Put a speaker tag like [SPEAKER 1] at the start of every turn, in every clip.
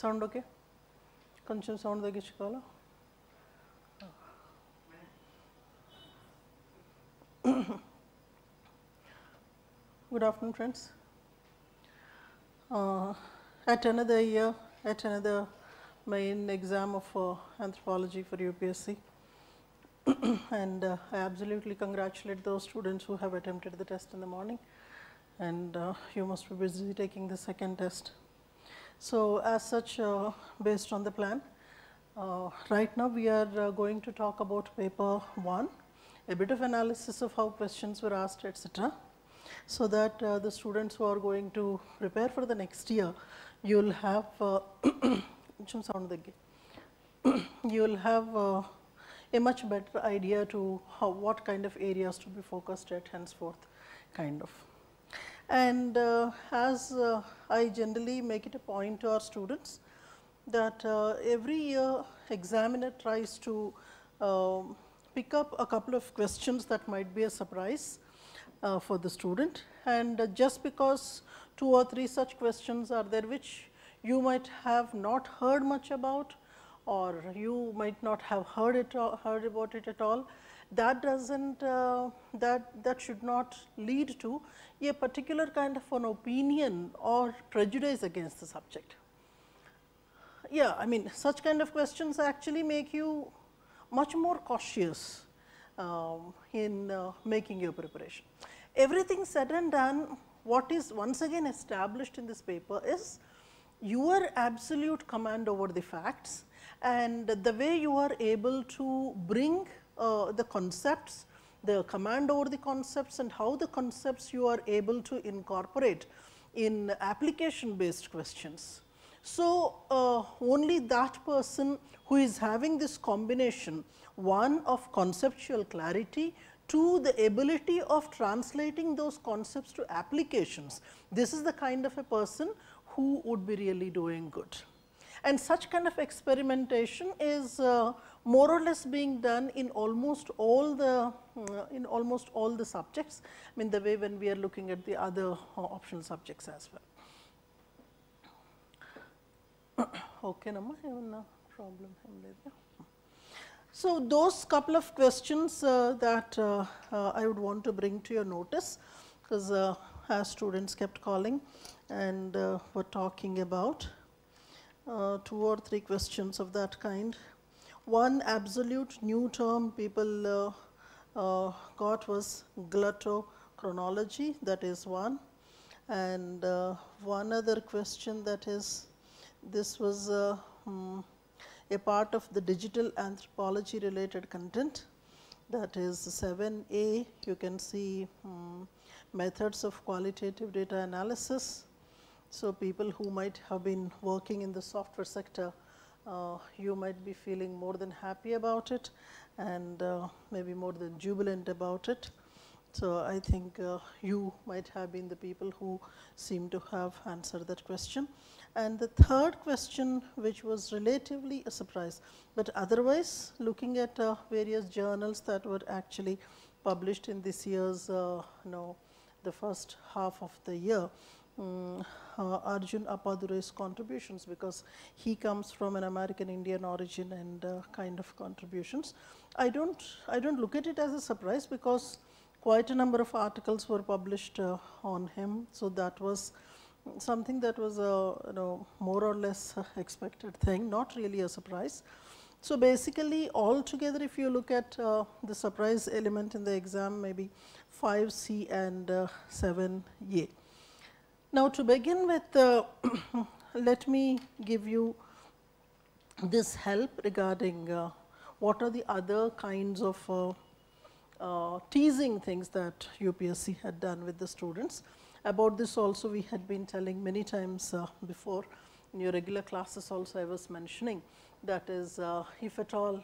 [SPEAKER 1] Sound okay కొంచెం sound తగ్గించుకోవాలా Good afternoon, friends. Uh, at another year, at another main exam of uh, anthropology for UPSC, and uh, I absolutely congratulate those students who have attempted the test in the morning, and uh, you must be busy taking the second test. So, as such uh, based on the plan, uh, right now we are uh, going to talk about paper 1, a bit of analysis of how questions were asked etc. So that the students who are going to prepare for the next year, you will have you will have uh, a much better idea to how what kind of areas to be focused at henceforth kind of. And uh, as uh, I generally make it a point to our students that uh, every year examiner tries to um, pick up a couple of questions that might be a surprise uh, for the student. And uh, just because two or three such questions are there which you might have not heard much about or you might not have heard it heard about it at all that doesn't uh, that that should not lead to a particular kind of an opinion or prejudice against the subject yeah i mean such kind of questions actually make you much more cautious um, in uh, making your preparation. Everything said and done, what is once again established in this paper is your absolute command over the facts and the way you are able to bring uh, the concepts, the command over the concepts and how the concepts you are able to incorporate in application based questions. So, uh, only that person who is having this combination one of conceptual clarity, two the ability of translating those concepts to applications. This is the kind of a person who would be really doing good. And such kind of experimentation is uh, more or less being done in almost all the mm, in almost all the subjects I mean the way when we are looking at the other uh, optional subjects as well. okay Namma, no problem. So, those couple of questions uh, that uh, uh, I would want to bring to your notice because uh, our students kept calling and uh, were talking about two or three questions of that kind. One absolute new term people uh, uh, got was glottochronology, that is one. And uh, one other question that is, this was uh, hmm, a part of the digital anthropology related content that is 7a you can see um, methods of qualitative data analysis. So, people who might have been working in the software sector you might be feeling more than happy about it and uh, maybe more than jubilant about it. So, I think uh, you might have been the people who seem to have answered that question. And the third question which was relatively a surprise, but otherwise looking at uh, various journals that were actually published in this year's uh, you know, the first half of the year, um, uh, Arjun Appadurai's contributions because he comes from an American Indian origin and uh, kind of contributions. I don't, I don't look at it as a surprise because quite a number of articles were published uh, on him. So, that was something that was a you know more or less expected thing, not really a surprise. So, basically altogether if you look at uh, the surprise element in the exam maybe 5C and uh, 7A. Now, to begin with uh, let me give you this help regarding uh, what are the other kinds of uh, uh, teasing things that UPSC had done with the students. About this also we had been telling many times uh, before in your regular classes also I was mentioning that is uh, if at all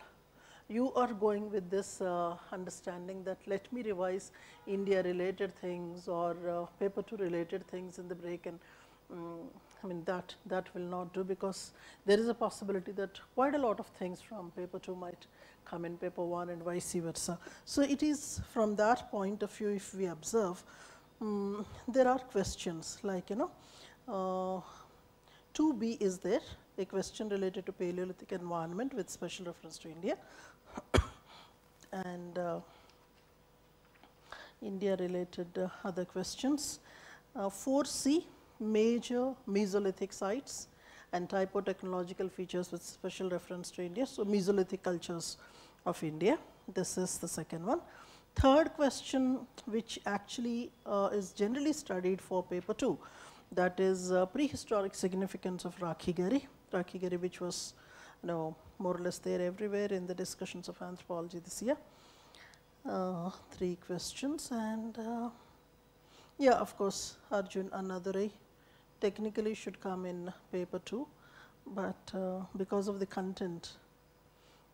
[SPEAKER 1] you are going with this uh, understanding that let me revise India related things or uh, paper 2 related things in the break and um, I mean that that will not do because there is a possibility that quite a lot of things from paper 2 might come in paper 1 and vice versa. So, it is from that point of view if we observe um, there are questions like you know uh, 2b is there a question related to Paleolithic environment with special reference to India and uh, India related uh, other questions. Uh, 4C major Mesolithic sites and typo-technological features with special reference to India. So, Mesolithic cultures of India, this is the second one. Third question which actually uh, is generally studied for paper 2 that is uh, prehistoric significance of Rakhigarhi, Rakhigarhi which was you know more or less there everywhere in the discussions of anthropology this year. Uh, three questions and uh, yeah of course Arjun Appadurai technically should come in paper 2, but uh, because of the content.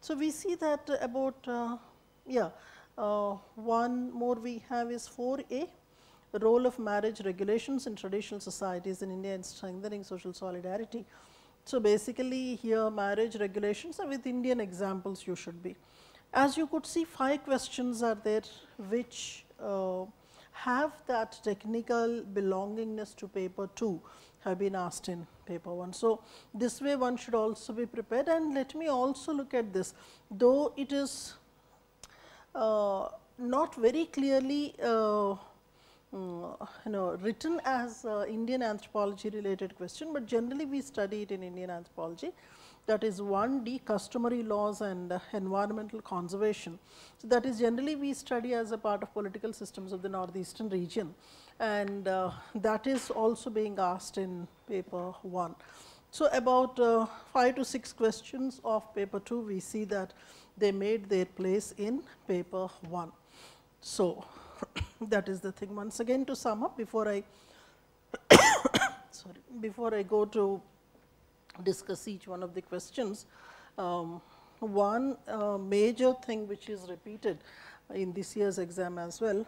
[SPEAKER 1] So, we see that about uh, yeah uh, one more we have is 4a role of marriage regulations in traditional societies in India in strengthening social solidarity. So, basically here marriage regulations are with Indian examples you should be. As you could see five questions are there which uh, have that technical belongingness to paper 2 have been asked in paper 1. So, this way one should also be prepared and let me also look at this though it is uh, not very clearly uh, you know written as uh, Indian anthropology related question, but generally we study it in Indian anthropology that is 1D customary laws and uh, environmental conservation. So, that is generally we study as a part of political systems of the northeastern region and uh, that is also being asked in paper 1. So, about uh, 5 to 6 questions of paper 2 we see that they made their place in paper 1. So, that is the thing once again to sum up before I sorry before I go to discuss each one of the questions. Um, one uh, major thing which is repeated in this year's exam as well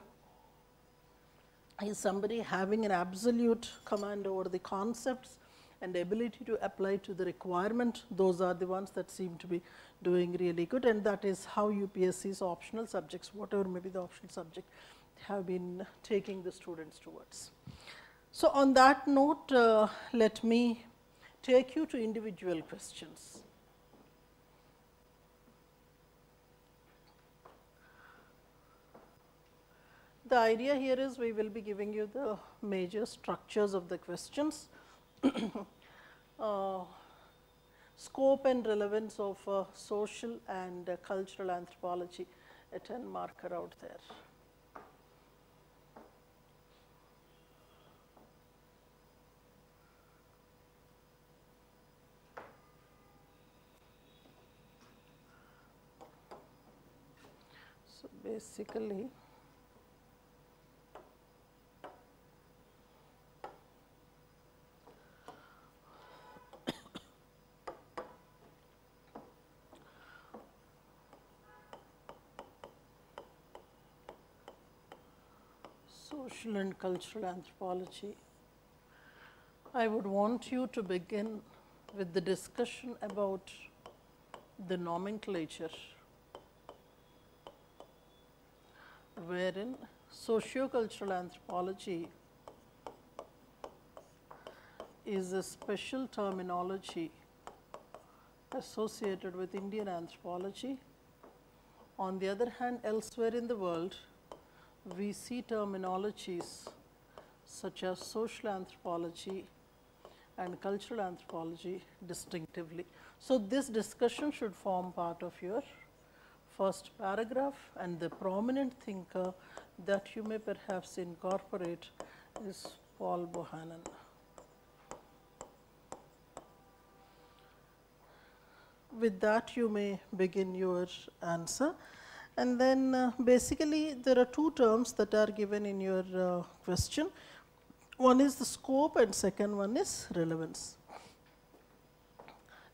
[SPEAKER 1] is somebody having an absolute command over the concepts and ability to apply to the requirement, those are the ones that seem to be doing really good and that is how UPSC's optional subjects, whatever may be the optional subject, have been taking the students towards. So, on that note, uh, let me take you to individual questions. The idea here is we will be giving you the major structures of the questions, uh, scope and relevance of uh, social and uh, cultural anthropology, a 10 marker out there. So, basically social and cultural anthropology. I would want you to begin with the discussion about the nomenclature, wherein sociocultural anthropology is a special terminology associated with Indian anthropology. On the other hand, elsewhere in the world, we see terminologies such as social anthropology and cultural anthropology distinctively. So, this discussion should form part of your first paragraph and the prominent thinker that you may perhaps incorporate is Paul Bohannan. With that you may begin your answer. And then uh, basically there are two terms that are given in your uh, question. One is the scope and second one is relevance.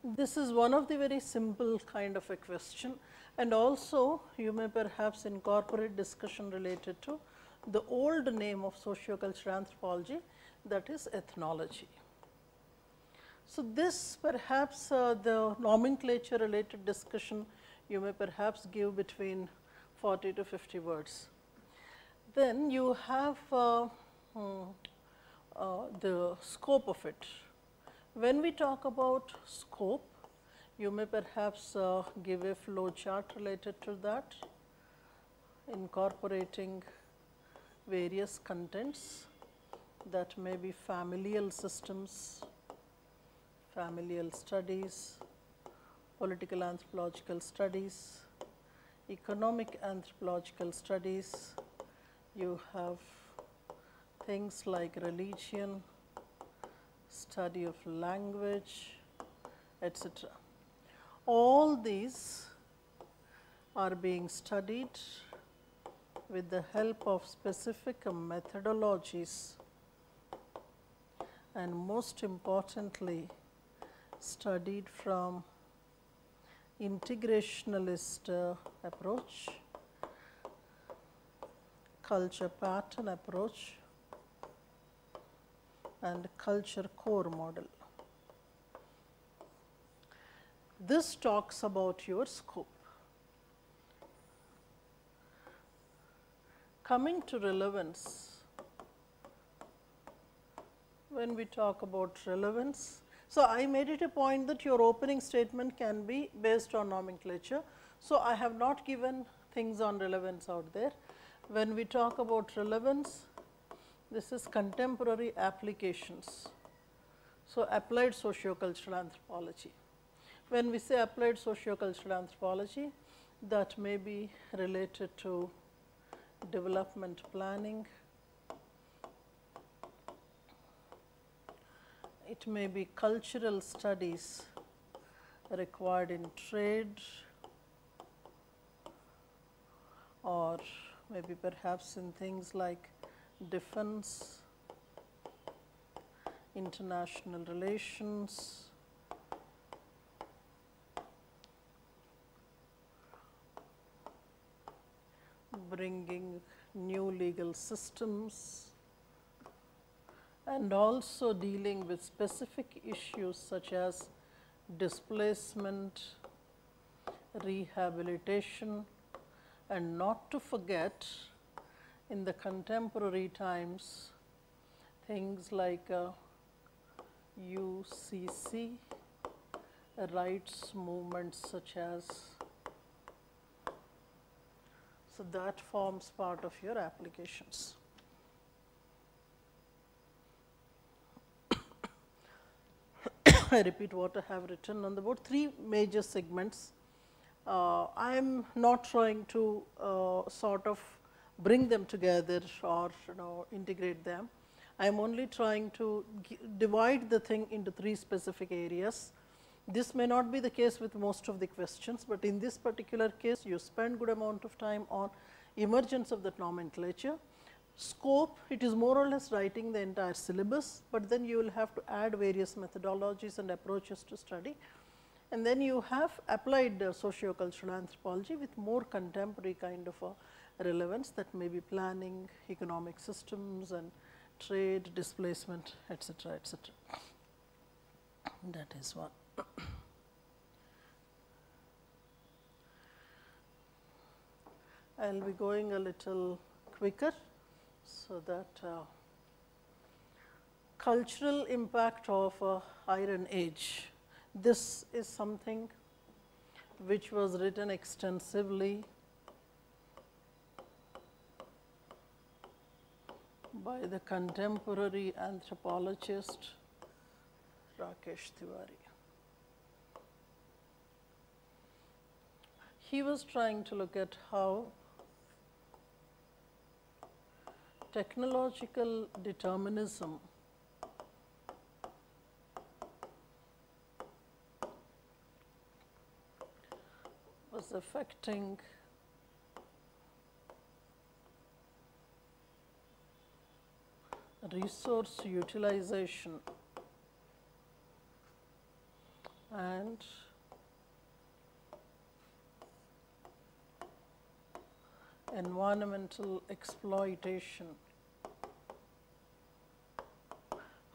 [SPEAKER 1] This is one of the very simple kind of a question and also you may perhaps incorporate discussion related to the old name of sociocultural anthropology that is ethnology. So, this perhaps uh, the nomenclature related discussion you may perhaps give between 40 to 50 words. Then you have uh, hmm, uh, the scope of it, When we talk about scope, you may perhaps uh, give a flow chart related to that, incorporating various contents that may be familial systems, familial studies, political anthropological studies, economic anthropological studies, you have things like religion, study of language, etc. All these are being studied with the help of specific methodologies and most importantly studied from integrationalist uh, approach, culture pattern approach and culture core model. This talks about your scope. Coming to relevance, when we talk about relevance, so I made it a point that your opening statement can be based on nomenclature. So I have not given things on relevance out there. When we talk about relevance, this is contemporary applications. So applied sociocultural anthropology. When we say applied sociocultural anthropology, that may be related to development planning, it may be cultural studies required in trade or maybe perhaps in things like defense, international relations, bringing new legal systems and also dealing with specific issues such as displacement, rehabilitation and not to forget in the contemporary times things like uh, UCC, rights movements such as so, that forms part of your applications. I repeat what I have written on the board, three major segments. Uh, I am not trying to uh, sort of bring them together or you know integrate them. I am only trying to divide the thing into three specific areas this may not be the case with most of the questions, but in this particular case you spend good amount of time on emergence of that nomenclature. Scope, it is more or less writing the entire syllabus, but then you will have to add various methodologies and approaches to study. And then you have applied uh, socio-cultural anthropology with more contemporary kind of a relevance that may be planning, economic systems and trade, displacement, etc., etc. That is one. I will be going a little quicker, so that uh, cultural impact of uh, Iron Age. This is something which was written extensively by the contemporary anthropologist Rakesh Tiwari. He was trying to look at how technological determinism was affecting resource utilization and environmental exploitation,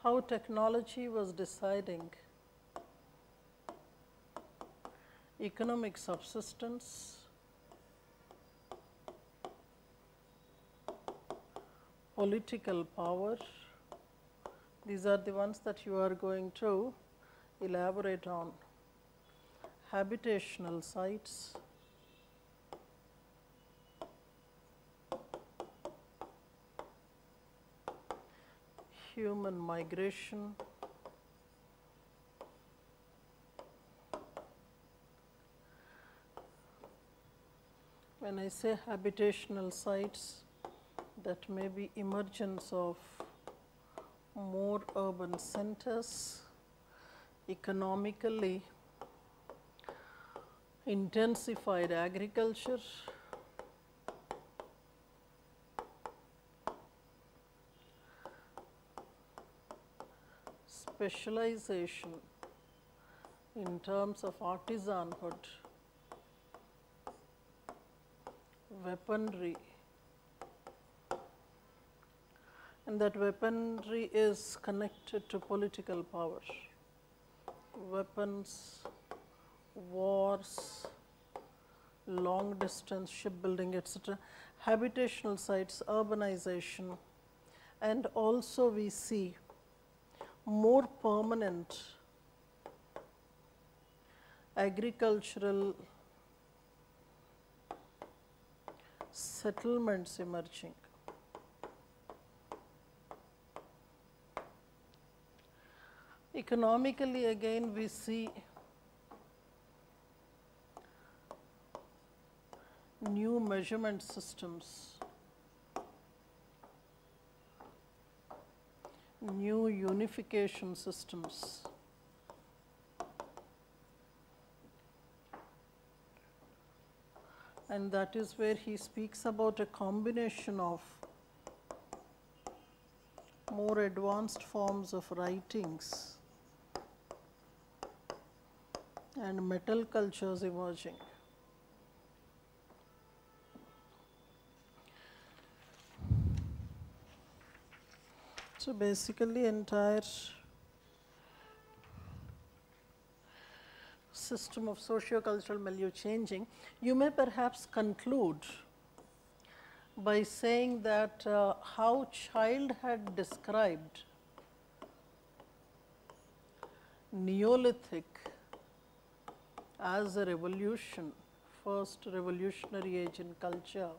[SPEAKER 1] how technology was deciding economic subsistence, political power. These are the ones that you are going to elaborate on habitational sites, human migration, when I say habitational sites, that may be emergence of more urban centers, economically intensified agriculture, specialization in terms of artisanhood, weaponry, and that weaponry is connected to political power. Weapons, wars, long distance shipbuilding, etc., habitational sites, urbanization, and also we see more permanent agricultural settlements emerging. Economically again we see new measurement systems, new unification systems. And that is where he speaks about a combination of more advanced forms of writings and metal cultures emerging. So basically entire system of socio-cultural milieu changing, you may perhaps conclude by saying that uh, how Childe had described Neolithic as a revolution, first revolutionary age in culture.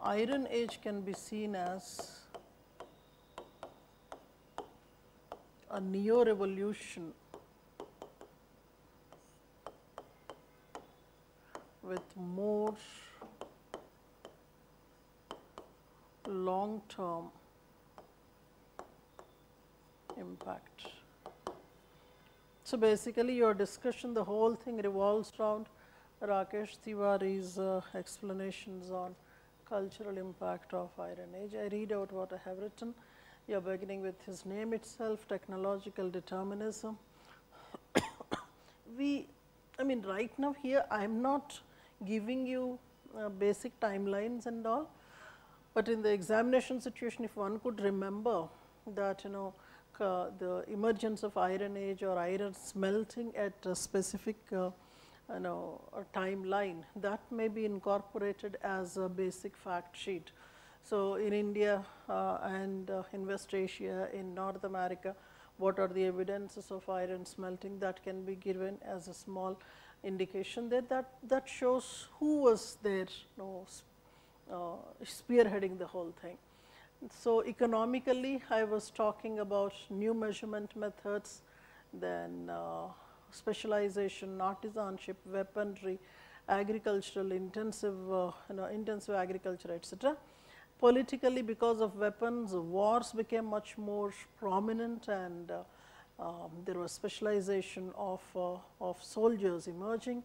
[SPEAKER 1] Iron Age can be seen as a neo-revolution with more long-term impact. So basically your discussion, the whole thing revolves around Rakesh Tiwari's uh, explanations on cultural impact of Iron Age. I read out what I have written. You are beginning with his name itself, technological determinism. we, I mean, right now here I am not giving you uh, basic timelines and all, but in the examination situation, if one could remember that, you know, uh, the emergence of iron age or iron smelting at a specific uh, you know, timeline that may be incorporated as a basic fact sheet. So, in India uh, and uh, in West Asia, in North America, what are the evidences of iron smelting that can be given as a small indication that that, that shows who was there you know, uh, spearheading the whole thing. So, economically I was talking about new measurement methods, then uh, specialization, artisanship, weaponry, agricultural intensive, uh, you know, intensive agriculture, etc politically because of weapons, wars became much more prominent and uh, um, there was specialization of, uh, of soldiers emerging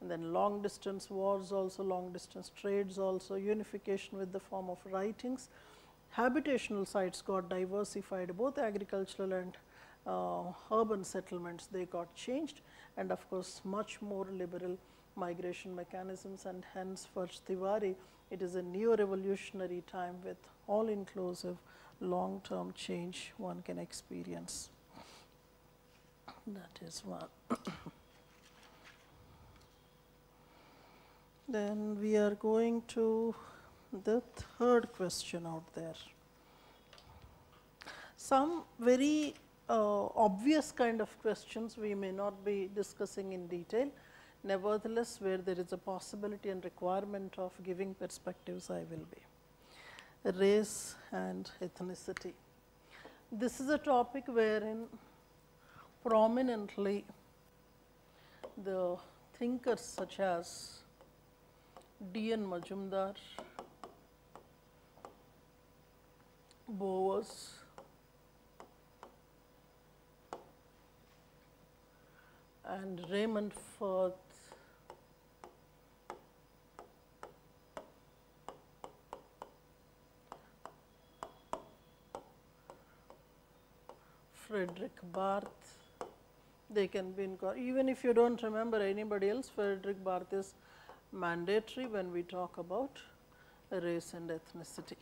[SPEAKER 1] and then long distance wars also, long distance trades also, unification with the form of writings. Habitational sites got diversified, both agricultural and uh, urban settlements they got changed and of course, much more liberal migration mechanisms and hence for Tiwari it is a neo-revolutionary time with all-inclusive long-term change one can experience. That is one. then we are going to the third question out there. Some very uh, obvious kind of questions we may not be discussing in detail. Nevertheless, where there is a possibility and requirement of giving perspectives, I will be. Race and ethnicity. This is a topic wherein prominently the thinkers such as D. N. Majumdar, Bowers, and Raymond Firth Frederick Barth, they can be in, even if you do not remember anybody else, Frederick Barth is mandatory when we talk about race and ethnicity.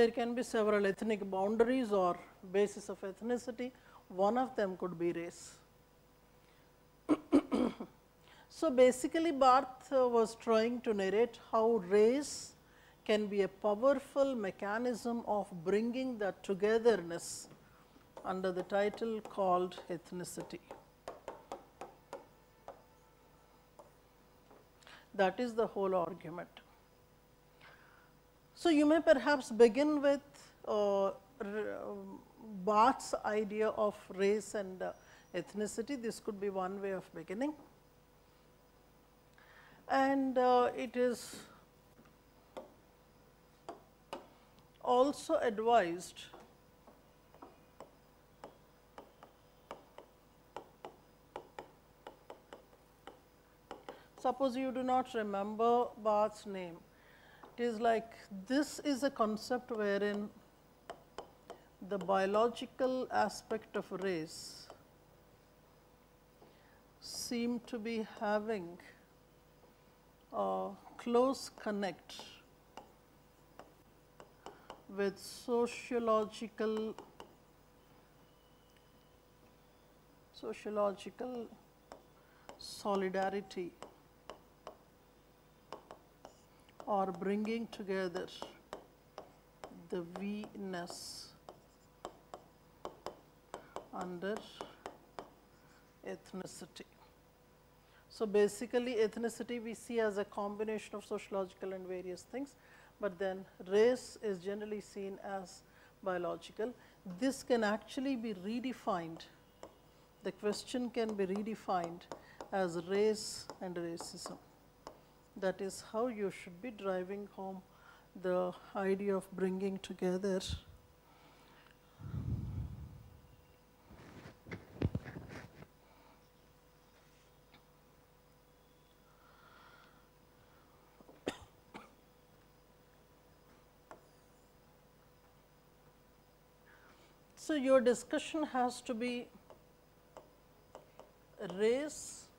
[SPEAKER 1] There can be several ethnic boundaries or basis of ethnicity. One of them could be race. so, basically Barth was trying to narrate how race can be a powerful mechanism of bringing that togetherness under the title called ethnicity. That is the whole argument. So, you may perhaps begin with uh, Barth's idea of race and uh, ethnicity. This could be one way of beginning. And uh, it is also advised Suppose you do not remember Barth's name, is like this is a concept wherein the biological aspect of race seem to be having a close connect with sociological sociological solidarity or bringing together the we-ness under ethnicity. So, basically ethnicity we see as a combination of sociological and various things, but then race is generally seen as biological. This can actually be redefined, the question can be redefined as race and racism. That is how you should be driving home the idea of bringing together. So, your discussion has to be race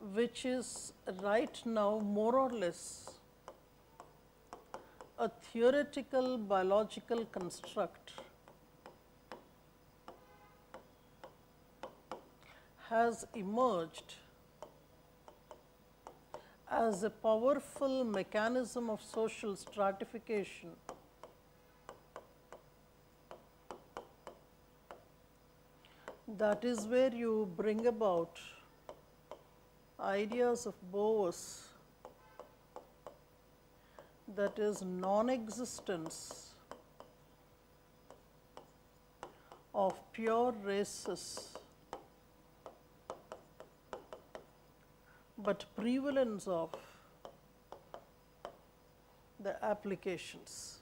[SPEAKER 1] which is right now more or less a theoretical biological construct has emerged as a powerful mechanism of social stratification that is where you bring about ideas of Boas that is non-existence of pure races, but prevalence of the applications.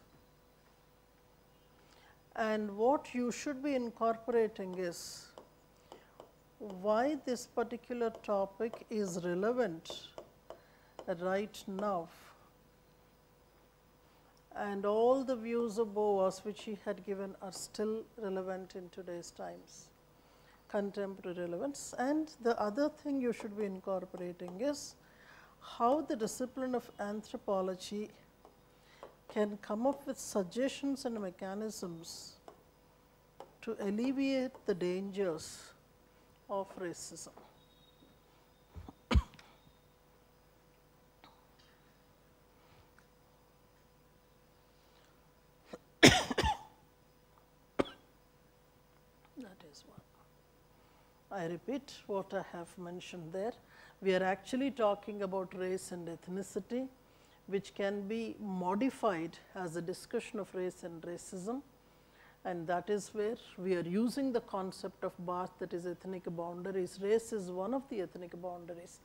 [SPEAKER 1] And what you should be incorporating is why this particular topic is relevant right now and all the views of Boas which he had given are still relevant in today's times. contemporary relevance and the other thing you should be incorporating is how the discipline of anthropology can come up with suggestions and mechanisms to alleviate the dangers of racism. that is one. I repeat what I have mentioned there. We are actually talking about race and ethnicity, which can be modified as a discussion of race and racism. And that is where we are using the concept of Barth that is ethnic boundaries. Race is one of the ethnic boundaries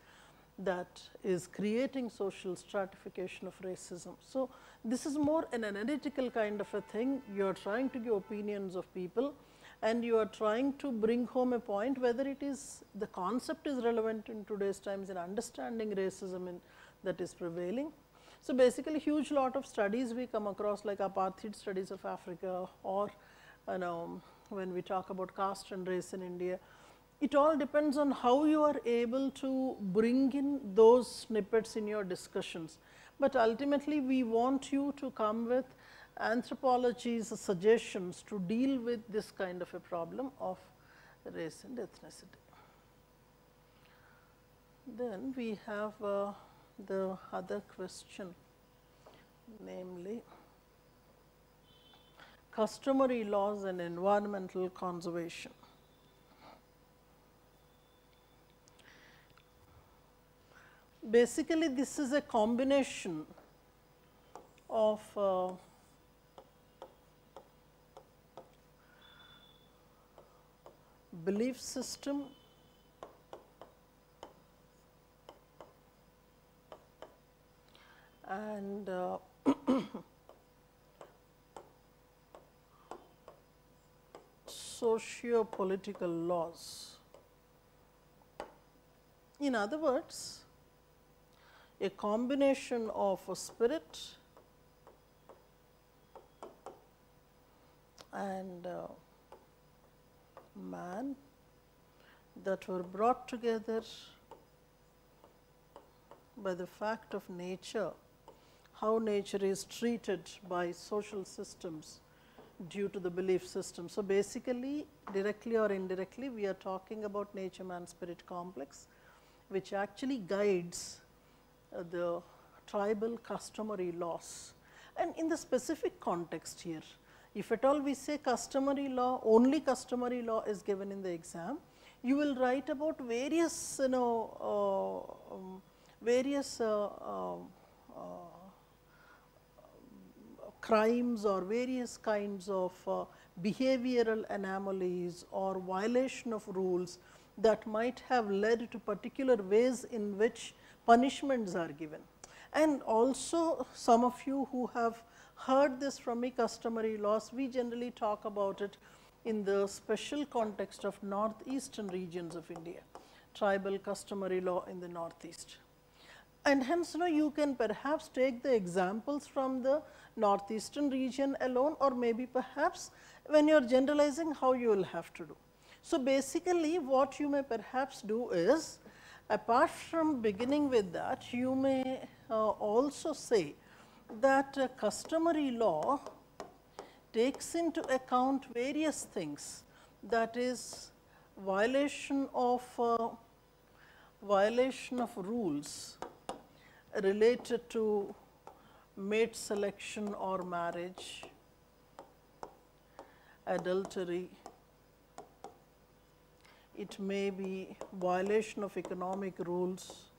[SPEAKER 1] that is creating social stratification of racism. So, this is more an analytical kind of a thing. You are trying to give opinions of people and you are trying to bring home a point whether it is the concept is relevant in today's times in understanding racism in, that is prevailing. So, basically huge lot of studies we come across like apartheid studies of Africa or you know when we talk about caste and race in India. It all depends on how you are able to bring in those snippets in your discussions, but ultimately we want you to come with anthropology's suggestions to deal with this kind of a problem of race and ethnicity. Then we have uh, the other question, namely customary laws and environmental conservation. Basically, this is a combination of uh, belief system and uh, socio-political laws. In other words, a combination of a spirit and uh, man that were brought together by the fact of nature, how nature is treated by social systems due to the belief system. So, basically directly or indirectly we are talking about nature man spirit complex which actually guides uh, the tribal customary laws. And in the specific context here, if at all we say customary law, only customary law is given in the exam, you will write about various, you know, uh, um, various uh, uh, crimes or various kinds of uh, behavioral anomalies or violation of rules that might have led to particular ways in which punishments are given. And also some of you who have heard this from me customary laws, we generally talk about it in the special context of northeastern regions of India, tribal customary law in the northeast. And hence, you, know, you can perhaps take the examples from the northeastern region alone or maybe perhaps when you are generalizing how you will have to do. So, basically what you may perhaps do is apart from beginning with that, you may uh, also say that uh, customary law takes into account various things that is violation of uh, violation of rules related to mate selection or marriage, adultery, it may be violation of economic rules,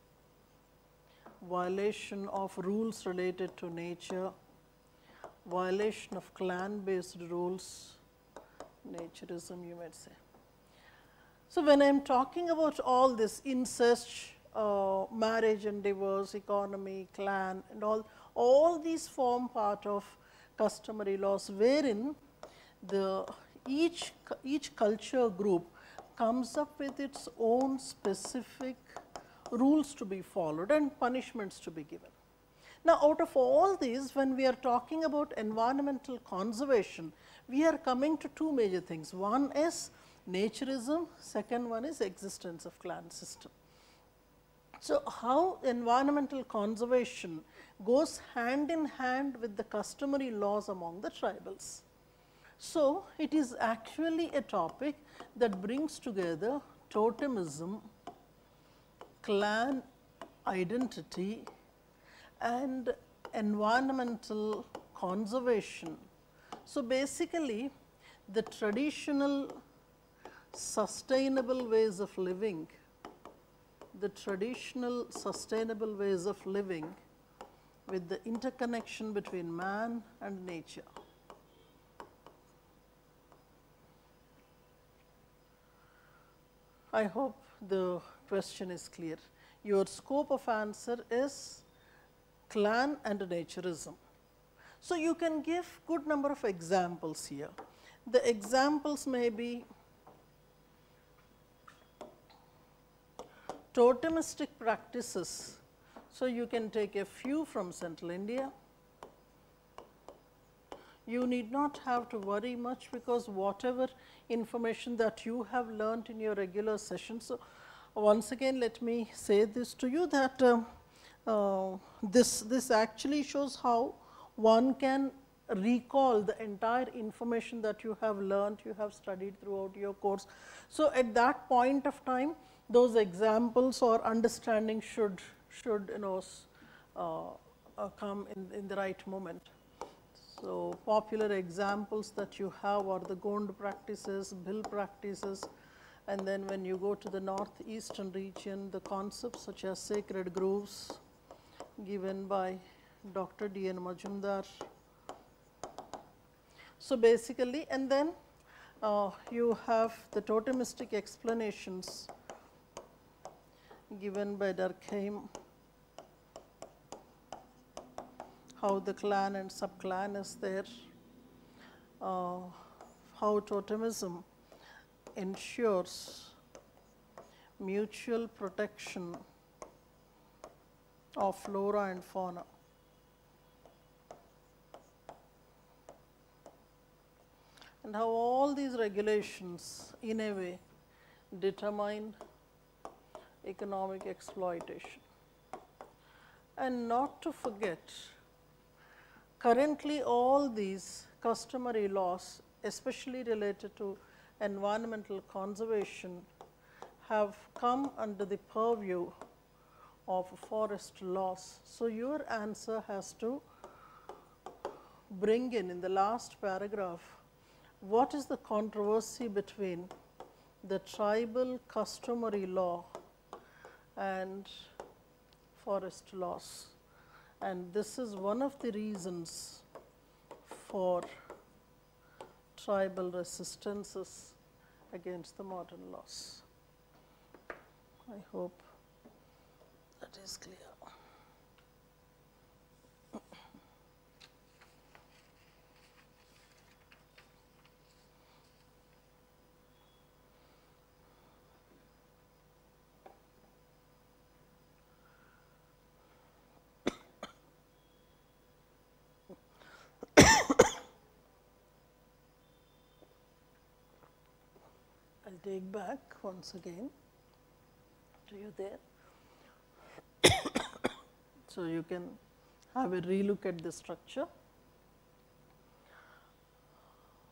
[SPEAKER 1] violation of rules related to nature, violation of clan based rules, naturism you might say. So, when I am talking about all this incest, uh, marriage and divorce, economy, clan and all, all these form part of customary laws wherein the each, each culture group comes up with its own specific rules to be followed and punishments to be given. Now, out of all these when we are talking about environmental conservation, we are coming to two major things. One is naturism, second one is existence of clan system. So, how environmental conservation goes hand in hand with the customary laws among the tribals. So, it is actually a topic that brings together totemism, clan identity and environmental conservation. So, basically the traditional sustainable ways of living, the traditional sustainable ways of living with the interconnection between man and nature. I hope the question is clear. Your scope of answer is clan and naturism. So, you can give good number of examples here. The examples may be totemistic practices. So, you can take a few from central India. You need not have to worry much because whatever information that you have learnt in your regular sessions. So, once again let me say this to you that uh, uh, this, this actually shows how one can recall the entire information that you have learned, you have studied throughout your course. So, at that point of time those examples or understanding should, should you know uh, uh, come in, in the right moment. So, popular examples that you have are the Gond practices, Bhil practices and then when you go to the northeastern region the concepts such as sacred groves given by Dr. D. N. Majumdar. So, basically and then uh, you have the totemistic explanations given by Durkheim, how the clan and subclan is there, uh, how totemism ensures mutual protection of flora and fauna. And how all these regulations in a way determine economic exploitation. And not to forget, currently all these customary laws, especially related to environmental conservation, have come under the purview of forest laws. So, your answer has to bring in in the last paragraph what is the controversy between the tribal customary law and forest laws. And this is one of the reasons for tribal resistances against the modern laws. I hope that is clear. Take back once again to you there. so, you can have a relook at the structure.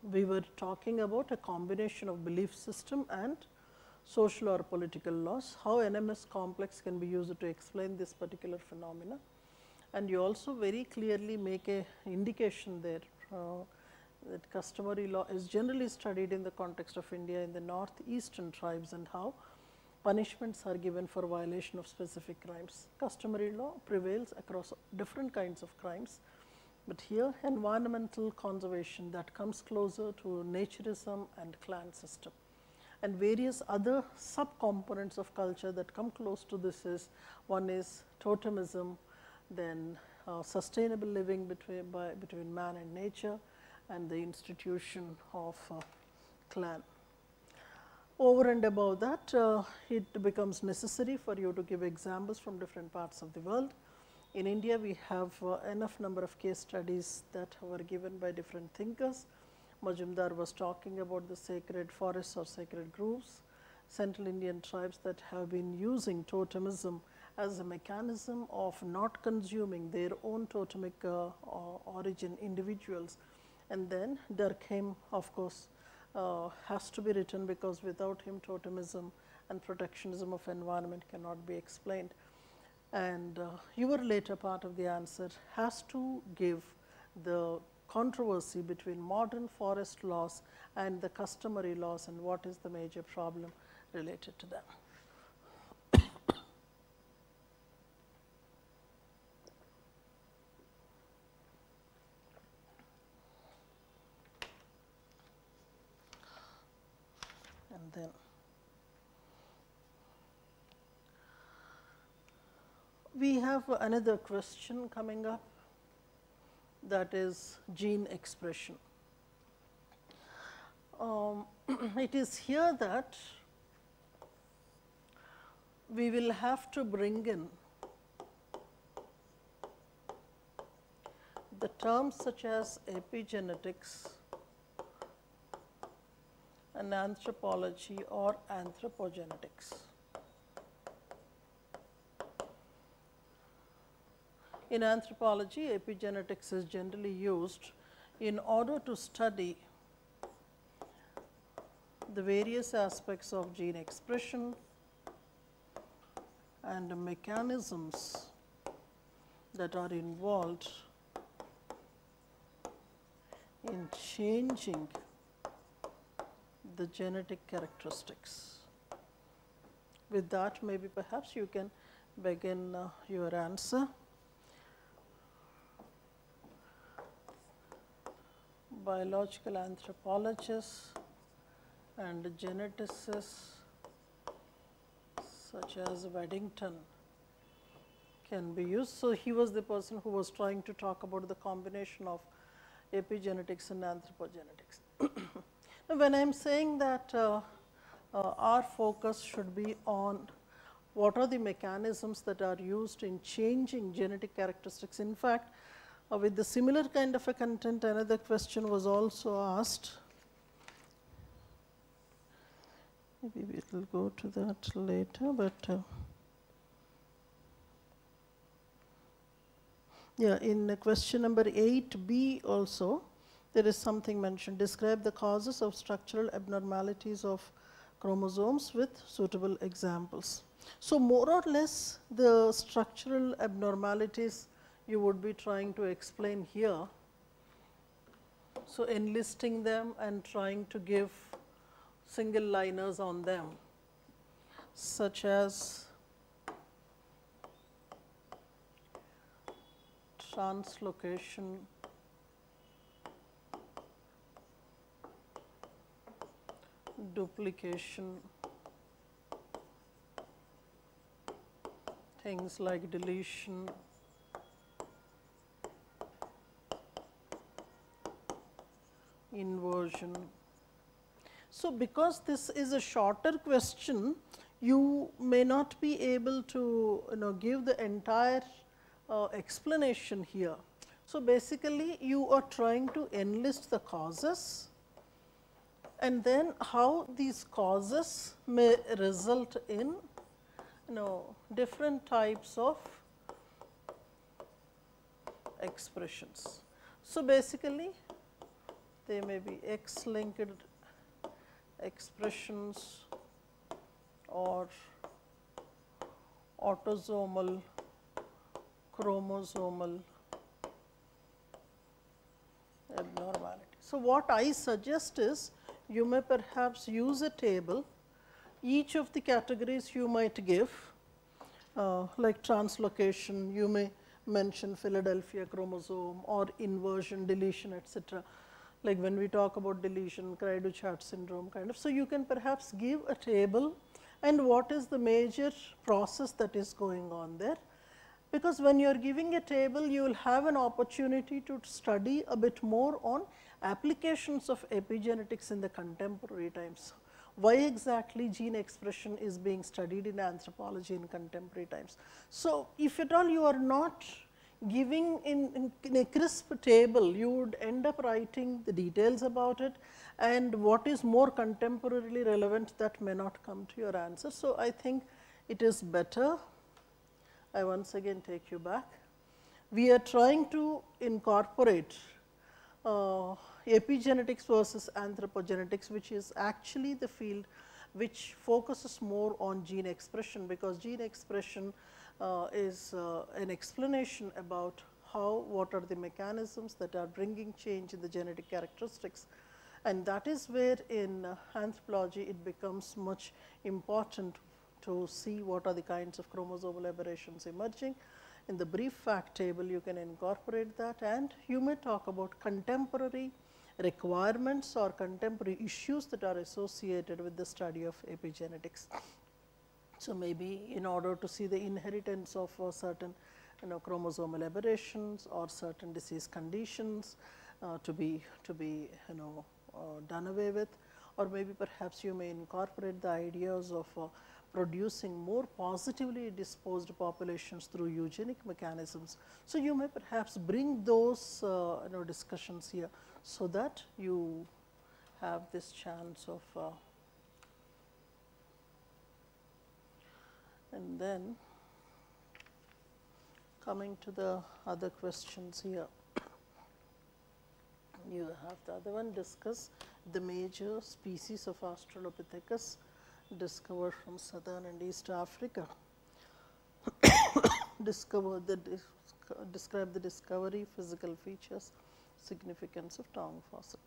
[SPEAKER 1] We were talking about a combination of belief system and social or political laws, how NMS complex can be used to explain this particular phenomena. And you also very clearly make a indication there uh, that customary law is generally studied in the context of India in the northeastern tribes and how punishments are given for violation of specific crimes. Customary law prevails across different kinds of crimes, but here environmental conservation that comes closer to naturism and clan system. And various other subcomponents of culture that come close to this is one is totemism, then uh, sustainable living between, by, between man and nature, and the institution of uh, clan. Over and above that, uh, it becomes necessary for you to give examples from different parts of the world. In India, we have uh, enough number of case studies that were given by different thinkers, Majumdar was talking about the sacred forests or sacred groves, Central Indian tribes that have been using totemism as a mechanism of not consuming their own totemic uh, origin individuals. And then Durkheim, of course, uh, has to be written because without him totemism and protectionism of environment cannot be explained. And uh, your later part of the answer has to give the controversy between modern forest laws and the customary laws and what is the major problem related to them. and then we have another question coming up that is gene expression. Um, it is here that we will have to bring in the terms such as epigenetics and anthropology or anthropogenetics. In anthropology, epigenetics is generally used in order to study the various aspects of gene expression and the mechanisms that are involved in changing the genetic characteristics. With that, maybe perhaps you can begin uh, your answer. Biological anthropologists and geneticists such as Waddington can be used. So, he was the person who was trying to talk about the combination of epigenetics and anthropogenetics. now, when I am saying that uh, uh, our focus should be on what are the mechanisms that are used in changing genetic characteristics. In fact, uh, with the similar kind of a content, another question was also asked. Maybe we will go to that later, but uh, yeah, in question number 8b also, there is something mentioned. Describe the causes of structural abnormalities of chromosomes with suitable examples. So, more or less the structural abnormalities you would be trying to explain here. So, enlisting them and trying to give single liners on them such as translocation duplication things like deletion inversion. So, because this is a shorter question, you may not be able to you know give the entire uh, explanation here. So, basically you are trying to enlist the causes and then how these causes may result in you know different types of expressions. So, basically they may be X linked expressions or autosomal, chromosomal abnormality. So, what I suggest is you may perhaps use a table, each of the categories you might give uh, like translocation, you may mention Philadelphia chromosome or inversion, deletion, etc like when we talk about deletion, Cri-du-chat syndrome kind of. So, you can perhaps give a table and what is the major process that is going on there. Because when you are giving a table, you will have an opportunity to study a bit more on applications of epigenetics in the contemporary times. Why exactly gene expression is being studied in anthropology in contemporary times. So, if at all you are not giving in, in, a crisp table, you would end up writing the details about it and what is more contemporarily relevant that may not come to your answer. So, I think it is better, I once again take you back. We are trying to incorporate uh, epigenetics versus anthropogenetics, which is actually the field which focuses more on gene expression, because gene expression is uh, an explanation about how, what are the mechanisms that are bringing change in the genetic characteristics. And that is where in uh, anthropology it becomes much important to see what are the kinds of chromosomal aberrations emerging. In the brief fact table, you can incorporate that and you may talk about contemporary requirements or contemporary issues that are associated with the study of epigenetics. So, maybe in order to see the inheritance of uh, certain you know chromosomal aberrations or certain disease conditions uh, to be to be you know uh, done away with or maybe perhaps you may incorporate the ideas of uh, producing more positively disposed populations through eugenic mechanisms. So, you may perhaps bring those uh, you know discussions here so that you have this chance of and then coming to the other questions here you have the other one discuss the major species of Australopithecus discovered from southern and east Africa. discover the describe the discovery, physical features, significance of Taung fossil.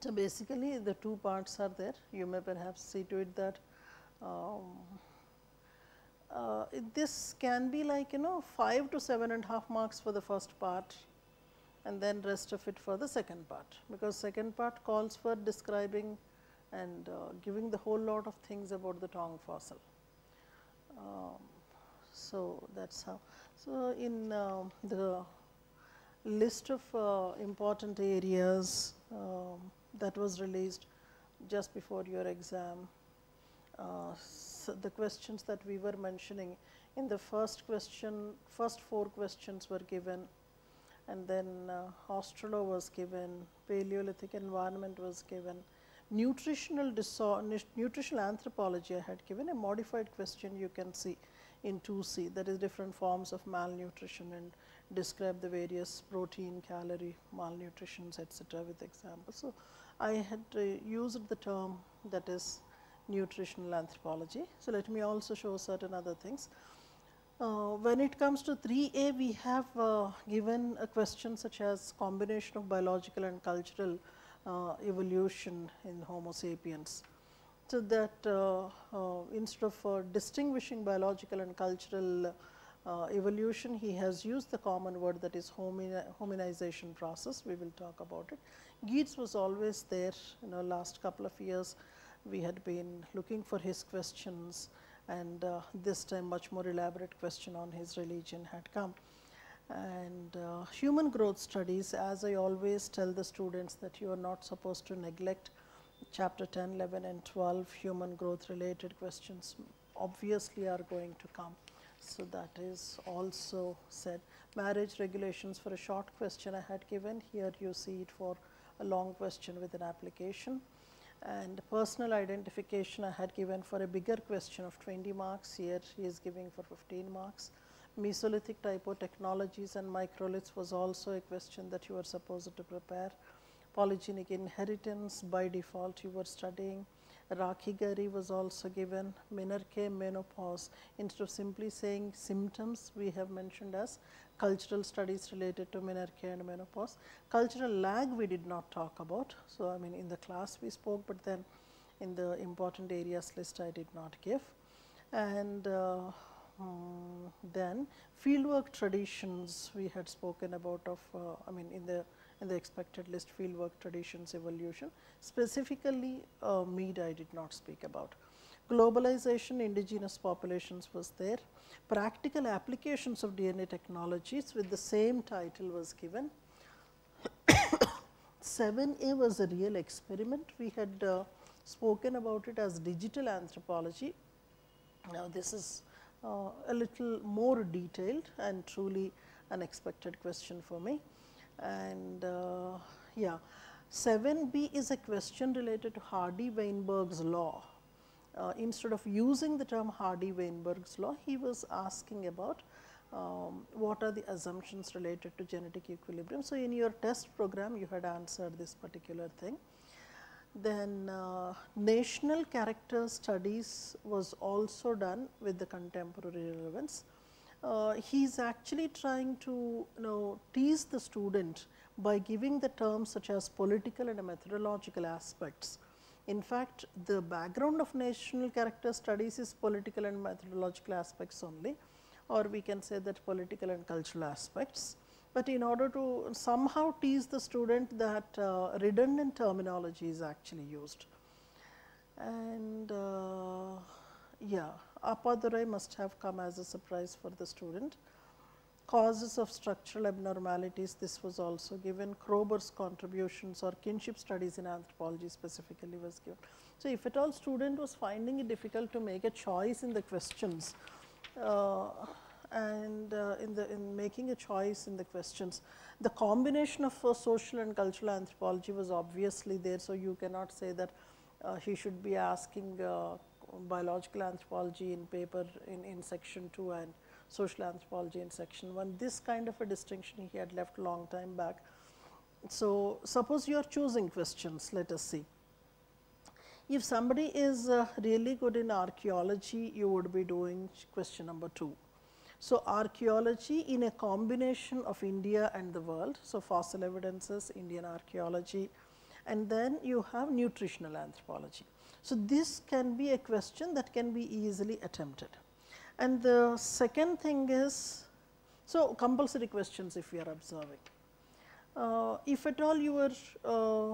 [SPEAKER 1] So, basically the two parts are there. You may perhaps see to it that um, uh, this can be like you know 5 to seven and a half marks for the first part and then rest of it for the second part, because second part calls for describing and uh, giving the whole lot of things about the Taung fossil. Um, so, that is how. So, in uh, the list of uh, important areas um, that was released just before your exam, uh, the questions that we were mentioning in the first question, first four questions were given and then uh, Australo was given, Paleolithic environment was given, nutritional nutritional anthropology I had given a modified question you can see in 2C that is different forms of malnutrition and describe the various protein, calorie, malnutritions etc. with examples. So, I had uh, used the term that is nutritional anthropology. So, let me also show certain other things. Uh, when it comes to 3A, we have uh, given a question such as combination of biological and cultural uh, evolution in Homo sapiens. So, that uh, uh, instead of distinguishing biological and cultural evolution, he has used the common word that is hominization process, we will talk about it. Geertz was always there in the last couple of years, we had been looking for his questions and uh, this time much more elaborate question on his religion had come. And uh, human growth studies, as I always tell the students that you are not supposed to neglect chapter 10, 11 and 12 human growth related questions obviously are going to come. So, that is also said. Marriage regulations for a short question I had given, here you see it for a long question with an application. And personal identification I had given for a bigger question of 20 marks, here he is giving for 15 marks. Mesolithic typo technologies and microliths was also a question that you were supposed to prepare. Polygenic inheritance by default you were studying. Rakhigarhi was also given, menarche, menopause. Instead of simply saying symptoms, we have mentioned as cultural studies related to menarche and menopause. Cultural lag we did not talk about. So, I mean in the class we spoke, but then in the important areas list I did not give. And uh, um, then fieldwork traditions we had spoken about of uh, I mean in the in the expected list fieldwork traditions evolution specifically uh, mead I did not speak about. Globalization indigenous populations was there, practical applications of DNA technologies with the same title was given. 7a was a real experiment we had uh, spoken about it as digital anthropology. Now, this is uh, a little more detailed and truly unexpected question for me. And uh, yeah, 7b is a question related to Hardy-Weinberg's law. Uh, instead of using the term Hardy-Weinberg's law, he was asking about um, what are the assumptions related to genetic equilibrium. So, in your test program you had answered this particular thing. Then uh, national character studies was also done with the contemporary relevance. Uh, he is actually trying to you know tease the student by giving the terms such as political and methodological aspects. In fact, the background of national character studies is political and methodological aspects only or we can say that political and cultural aspects. But in order to somehow tease the student that uh, redundant terminology is actually used. And uh, yeah, Appadurai must have come as a surprise for the student. Causes of structural abnormalities, this was also given. Kroeber's contributions or kinship studies in anthropology specifically was given. So, if at all student was finding it difficult to make a choice in the questions, uh, and uh, in the in making a choice in the questions. The combination of uh, social and cultural anthropology was obviously there. So, you cannot say that uh, he should be asking uh, biological anthropology in paper in, in section 2 and social anthropology in section 1. This kind of a distinction he had left long time back. So, suppose you are choosing questions, let us see. If somebody is uh, really good in archaeology, you would be doing question number 2. So, archaeology in a combination of India and the world. So, fossil evidences, Indian archaeology and then you have nutritional anthropology. So, this can be a question that can be easily attempted. And the second thing is, so compulsory questions if you are observing. Uh, if at all your uh,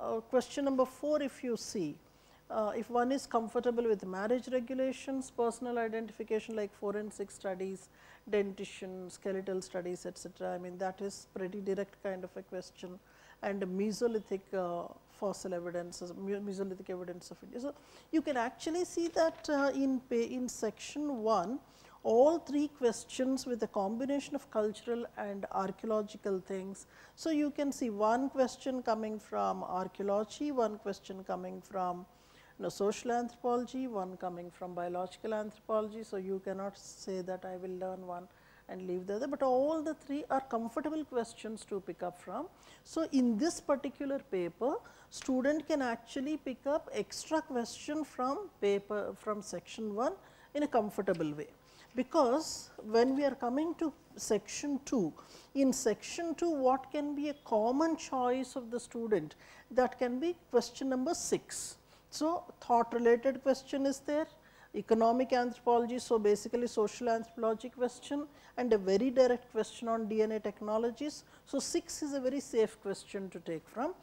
[SPEAKER 1] uh, question number 4 if you see, uh, if one is comfortable with marriage regulations, personal identification like forensic studies, dentition, skeletal studies etc. I mean that is pretty direct kind of a question and Mesolithic uh, fossil evidences, Mesolithic evidence of India. So, you can actually see that uh, in, in section 1 all three questions with a combination of cultural and archaeological things. So, you can see one question coming from archaeology, one question coming from you know, social anthropology, one coming from biological anthropology. So, you cannot say that I will learn one and leave the other, but all the three are comfortable questions to pick up from. So, in this particular paper, student can actually pick up extra question from paper from section 1 in a comfortable way. Because when we are coming to section 2, in section 2 what can be a common choice of the student that can be question number 6 so, thought related question is there, economic anthropology. So, basically social anthropology question and a very direct question on DNA technologies. So, 6 is a very safe question to take from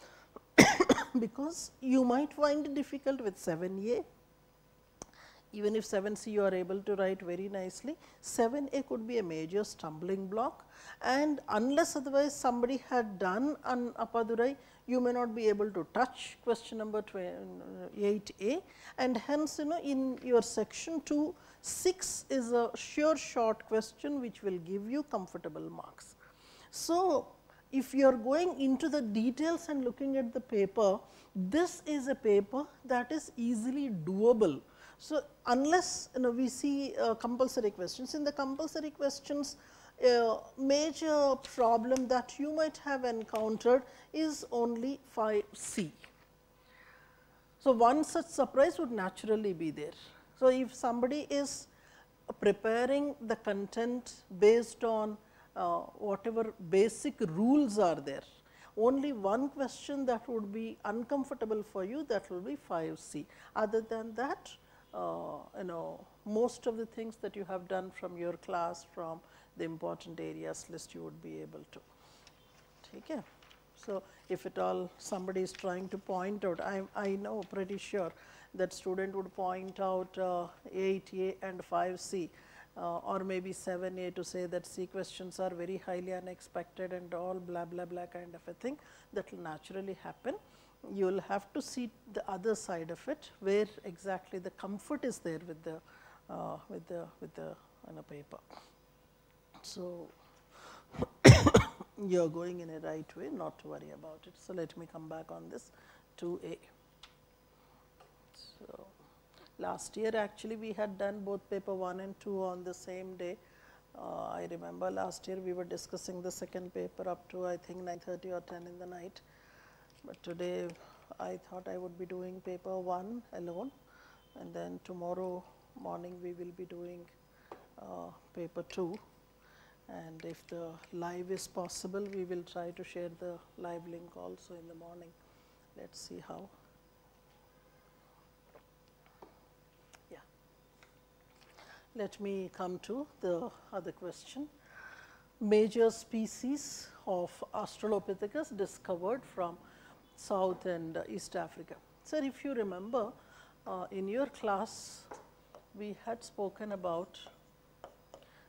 [SPEAKER 1] because you might find it difficult with 7a even if 7c you are able to write very nicely, 7a could be a major stumbling block. And unless otherwise somebody had done an Appadurai, you may not be able to touch question number 8a uh, and hence you know in your section 2, 6 is a sure short question which will give you comfortable marks. So, if you are going into the details and looking at the paper, this is a paper that is easily doable so, unless you know we see uh, compulsory questions, in the compulsory questions a major problem that you might have encountered is only 5 C. So, one such surprise would naturally be there. So, if somebody is preparing the content based on uh, whatever basic rules are there, only one question that would be uncomfortable for you that will be 5 C. Other than that uh, you know most of the things that you have done from your class from the important areas list you would be able to take care. So, if at all somebody is trying to point out, I, I know pretty sure that student would point out uh, 8A and 5C uh, or maybe 7A to say that C questions are very highly unexpected and all blah blah blah kind of a thing that will naturally happen you will have to see the other side of it where exactly the comfort is there with the uh, with the with the on a paper. So, you are going in a right way, not to worry about it. So, let me come back on this 2a. So, last year actually we had done both paper 1 and 2 on the same day. Uh, I remember last year we were discussing the second paper up to I think 9.30 or 10 in the night, but today I thought I would be doing paper 1 alone and then tomorrow morning we will be doing uh, paper 2 and if the live is possible we will try to share the live link also in the morning. Let us see how. Let me come to the other question. Major species of Australopithecus discovered from South and East Africa. Sir, if you remember uh, in your class we had spoken about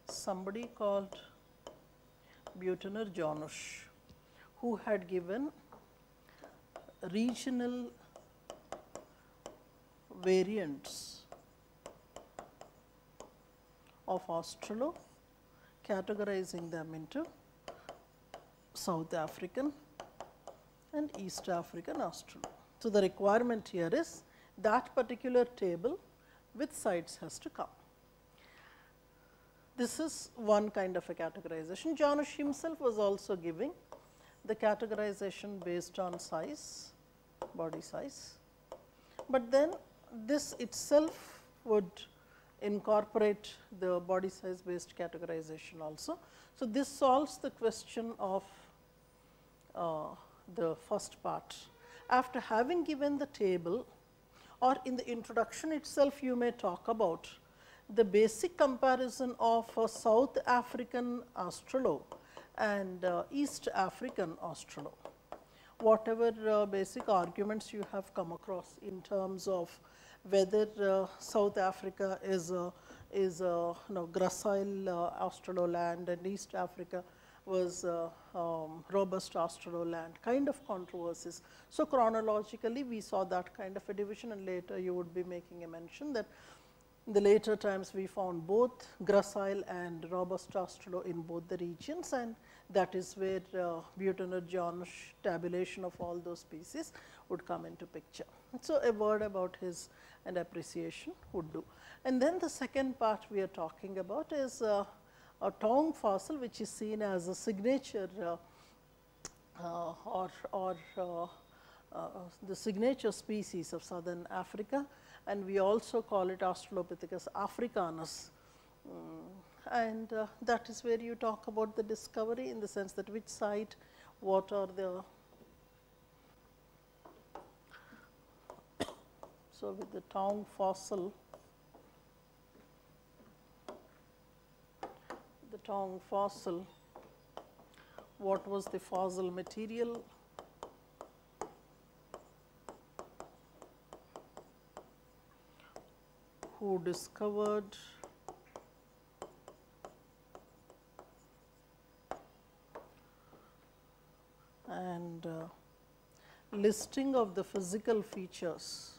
[SPEAKER 1] somebody called Buettner Janusz who had given regional variants of Australo categorizing them into South African and East African Australo. So, the requirement here is that particular table with sites has to come. This is one kind of a categorization. Janusz himself was also giving the categorization based on size, body size, but then this itself would incorporate the body size based categorization also. So, this solves the question of uh, the first part. After having given the table or in the introduction itself you may talk about the basic comparison of a South African Australo and uh, East African Australo. Whatever uh, basic arguments you have come across in terms of whether uh, South Africa is a, is a you know, gracile uh, Australo land and East Africa was uh, um, robust Australo land kind of controversies. So, chronologically we saw that kind of a division and later you would be making a mention that in the later times we found both gracile and robust Australo in both the regions and that is where uh, Buettner-Janusz tabulation of all those species would come into picture. So, a word about his and appreciation would do. And then the second part we are talking about is uh, a Taung fossil which is seen as a signature uh, uh, or, or uh, uh, the signature species of southern Africa and we also call it Australopithecus africanus. Um, and that is where you talk about the discovery in the sense that which site, what are the so with the Taung fossil the Taung fossil what was the fossil material who discovered and uh, listing of the physical features.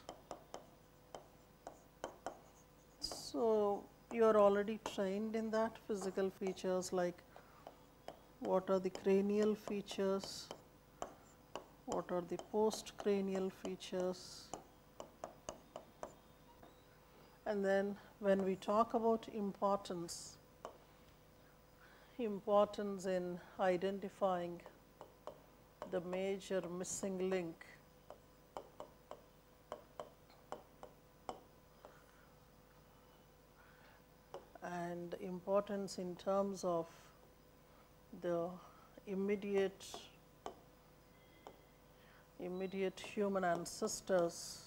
[SPEAKER 1] So, you are already trained in that physical features like what are the cranial features, what are the post cranial features, and then when we talk about importance, importance in identifying the major missing link and importance in terms of the immediate immediate human ancestors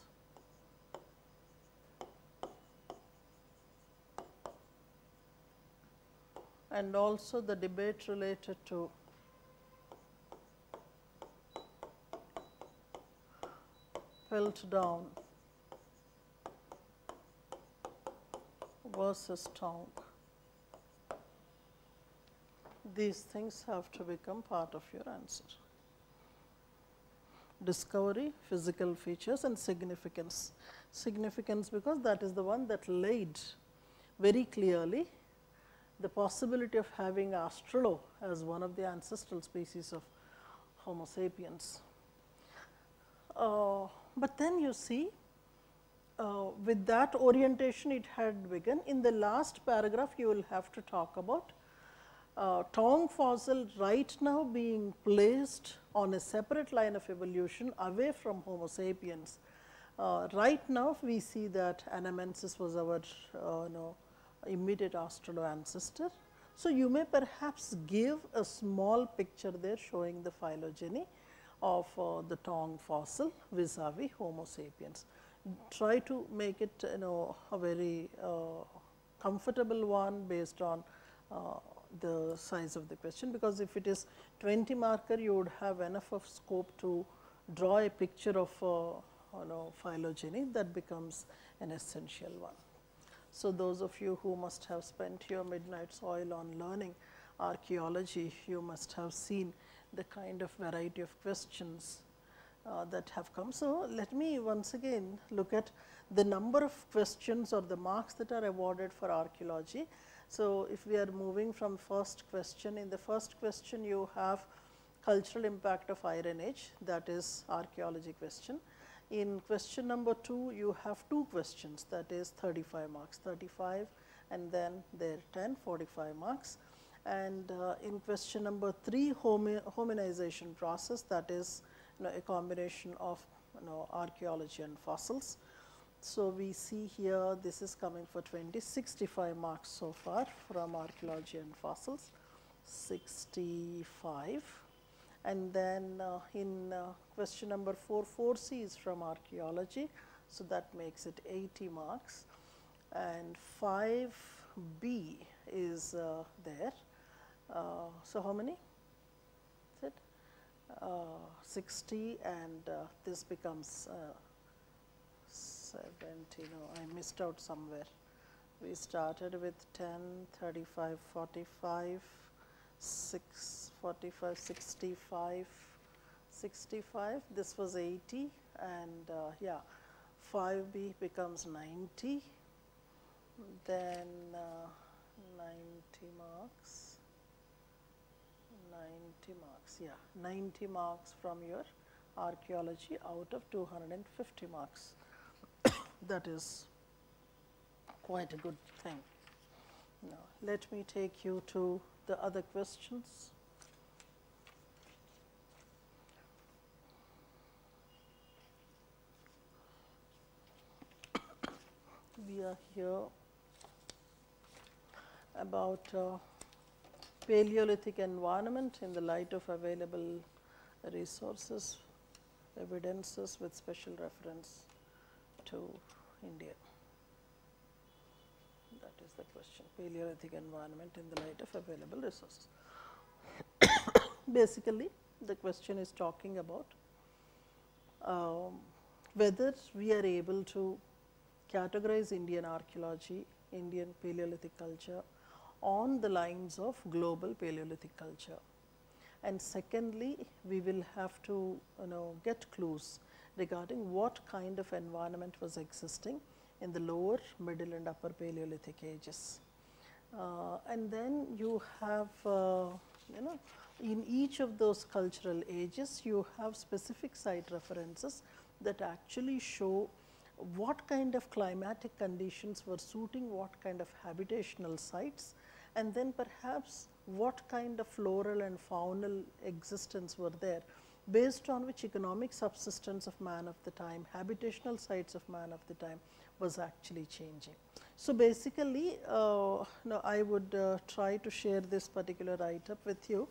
[SPEAKER 1] and also the debate related to Piltdown versus Taung. These things have to become part of your answer. Discovery, physical features and significance. Significance because that is the one that laid very clearly the possibility of having Australo as one of the ancestral species of Homo sapiens. Uh, but then you see uh, with that orientation it had begun. In the last paragraph you will have to talk about uh, Taung fossil right now being placed on a separate line of evolution away from Homo sapiens. Uh, right now we see that Anamensis was our uh, you know, immediate Australo ancestor. So, you may perhaps give a small picture there showing the phylogeny of uh, the Taung fossil vis-a-vis -vis Homo sapiens. Try to make it you know a very uh, comfortable one based on uh, the size of the question, because if it is 20 marker you would have enough of scope to draw a picture of uh, you know phylogeny that becomes an essential one. So, those of you who must have spent your midnight soil on learning archaeology, you must have seen the kind of variety of questions uh, that have come. So, let me once again look at the number of questions or the marks that are awarded for archaeology. So, if we are moving from first question, in the first question you have cultural impact of Iron Age that is archaeology question. In question number 2, you have two questions that is 35 marks, 35 and then there 10, 45 marks. And uh, in question number 3, homi hominization process that is you know, a combination of you know, archaeology and fossils. So, we see here this is coming for 20, 65 marks so far from archaeology and fossils, 65 and then uh, in uh, question number 4, 4C is from archaeology. So, that makes it 80 marks and 5B is uh, there. Uh, so, how many? Is it? Uh, 60 and uh, this becomes 70. know, I missed out somewhere. We started with 10, 35, 45, 6, 45, 65, 65, this was 80 and uh, yeah, 5b becomes 90, then uh, 90 marks, 90 marks, yeah, 90 marks from your archaeology out of 250 marks. That is quite a good thing. Now, let me take you to the other questions. we are here about uh, Paleolithic environment in the light of available resources, evidences with special reference to India. That is the question, Paleolithic environment in the light of available resources. Basically, the question is talking about um, whether we are able to categorize Indian archaeology, Indian Paleolithic culture on the lines of global Paleolithic culture. And secondly, we will have to you know get clues regarding what kind of environment was existing in the lower, middle and upper Paleolithic ages. Uh, and then you have uh, you know in each of those cultural ages you have specific site references that actually show what kind of climatic conditions were suiting what kind of habitational sites and then perhaps what kind of floral and faunal existence were there based on which economic subsistence of man of the time, habitational sites of man of the time was actually changing. So, basically uh, no, I would uh, try to share this particular write up with you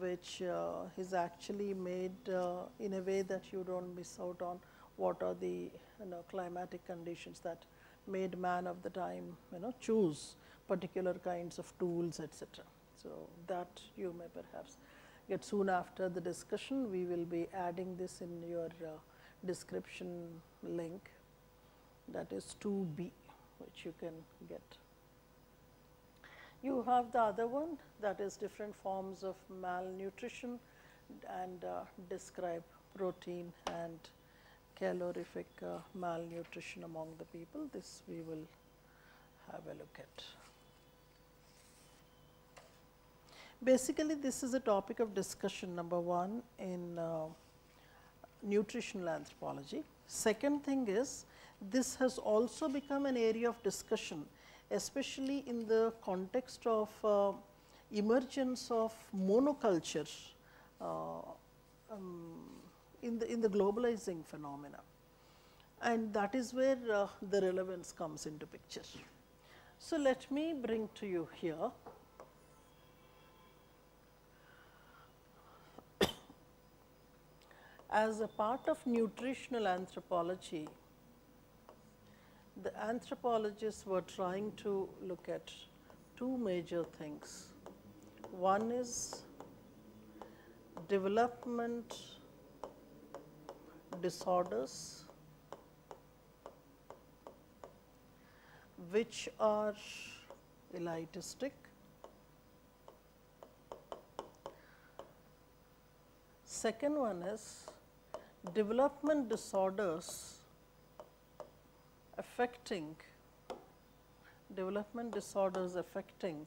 [SPEAKER 1] which uh, is actually made uh, in a way that you do not miss out on what are the you know, climatic conditions that made man of the time you know choose particular kinds of tools etc. So, that you may perhaps get soon after the discussion we will be adding this in your uh, description link that is 2b which you can get. You have the other one that is different forms of malnutrition and uh, describe protein and calorific uh, malnutrition among the people. This we will have a look at. Basically, this is a topic of discussion number one in uh, nutritional anthropology. Second thing is this has also become an area of discussion especially in the context of uh, emergence of monoculture uh, um, in the in the globalizing phenomena and that is where uh, the relevance comes into picture. So, let me bring to you here as a part of nutritional anthropology, the anthropologists were trying to look at two major things. One is development disorders which are elitistic. Second one is development disorders affecting development disorders affecting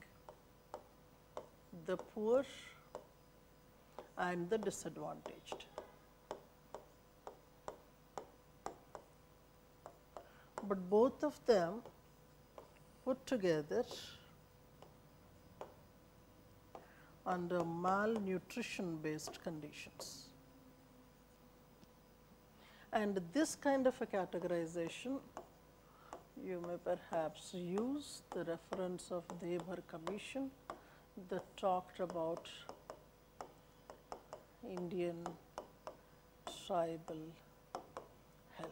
[SPEAKER 1] the poor and the disadvantaged. But both of them put together under malnutrition based conditions. And this kind of a categorization you may perhaps use the reference of Dhebar Commission that talked about Indian tribal health.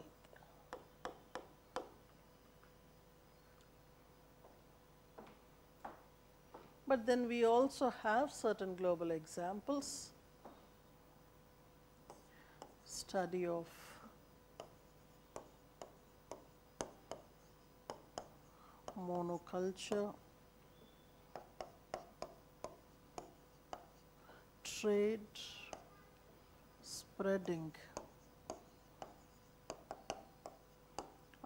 [SPEAKER 1] But then we also have certain global examples, study of monoculture, trade, spreading.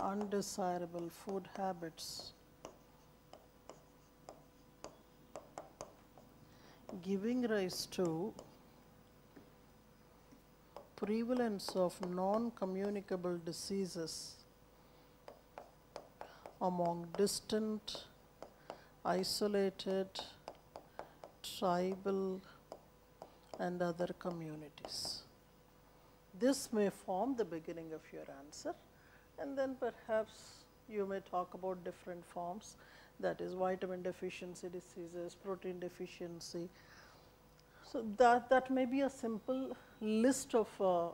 [SPEAKER 1] Undesirable food habits, giving rise to prevalence of non-communicable diseases among distant, isolated, tribal and other communities. This may form the beginning of your answer and then perhaps you may talk about different forms that is vitamin deficiency diseases, protein deficiency. So, that, that may be a simple list of uh, uh,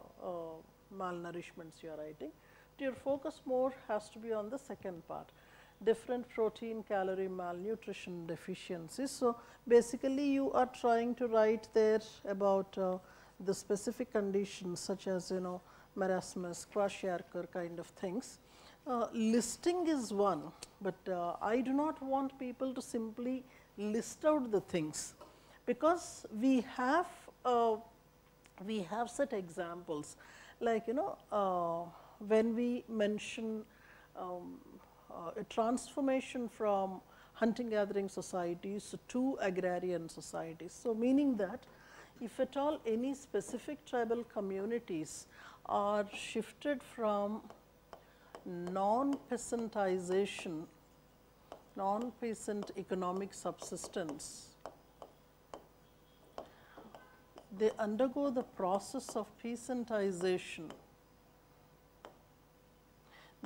[SPEAKER 1] malnourishments you are writing your focus more has to be on the second part different protein calorie malnutrition deficiencies. So, basically you are trying to write there about uh, the specific conditions such as you know marasmus, kwashiorkor kind of things. Uh, listing is one, but uh, I do not want people to simply list out the things because we have uh, we have set examples like you know uh, when we mention um, uh, a transformation from hunting gathering societies to agrarian societies. So, meaning that if at all any specific tribal communities are shifted from non-peasantization, non-peasant economic subsistence, they undergo the process of peasantization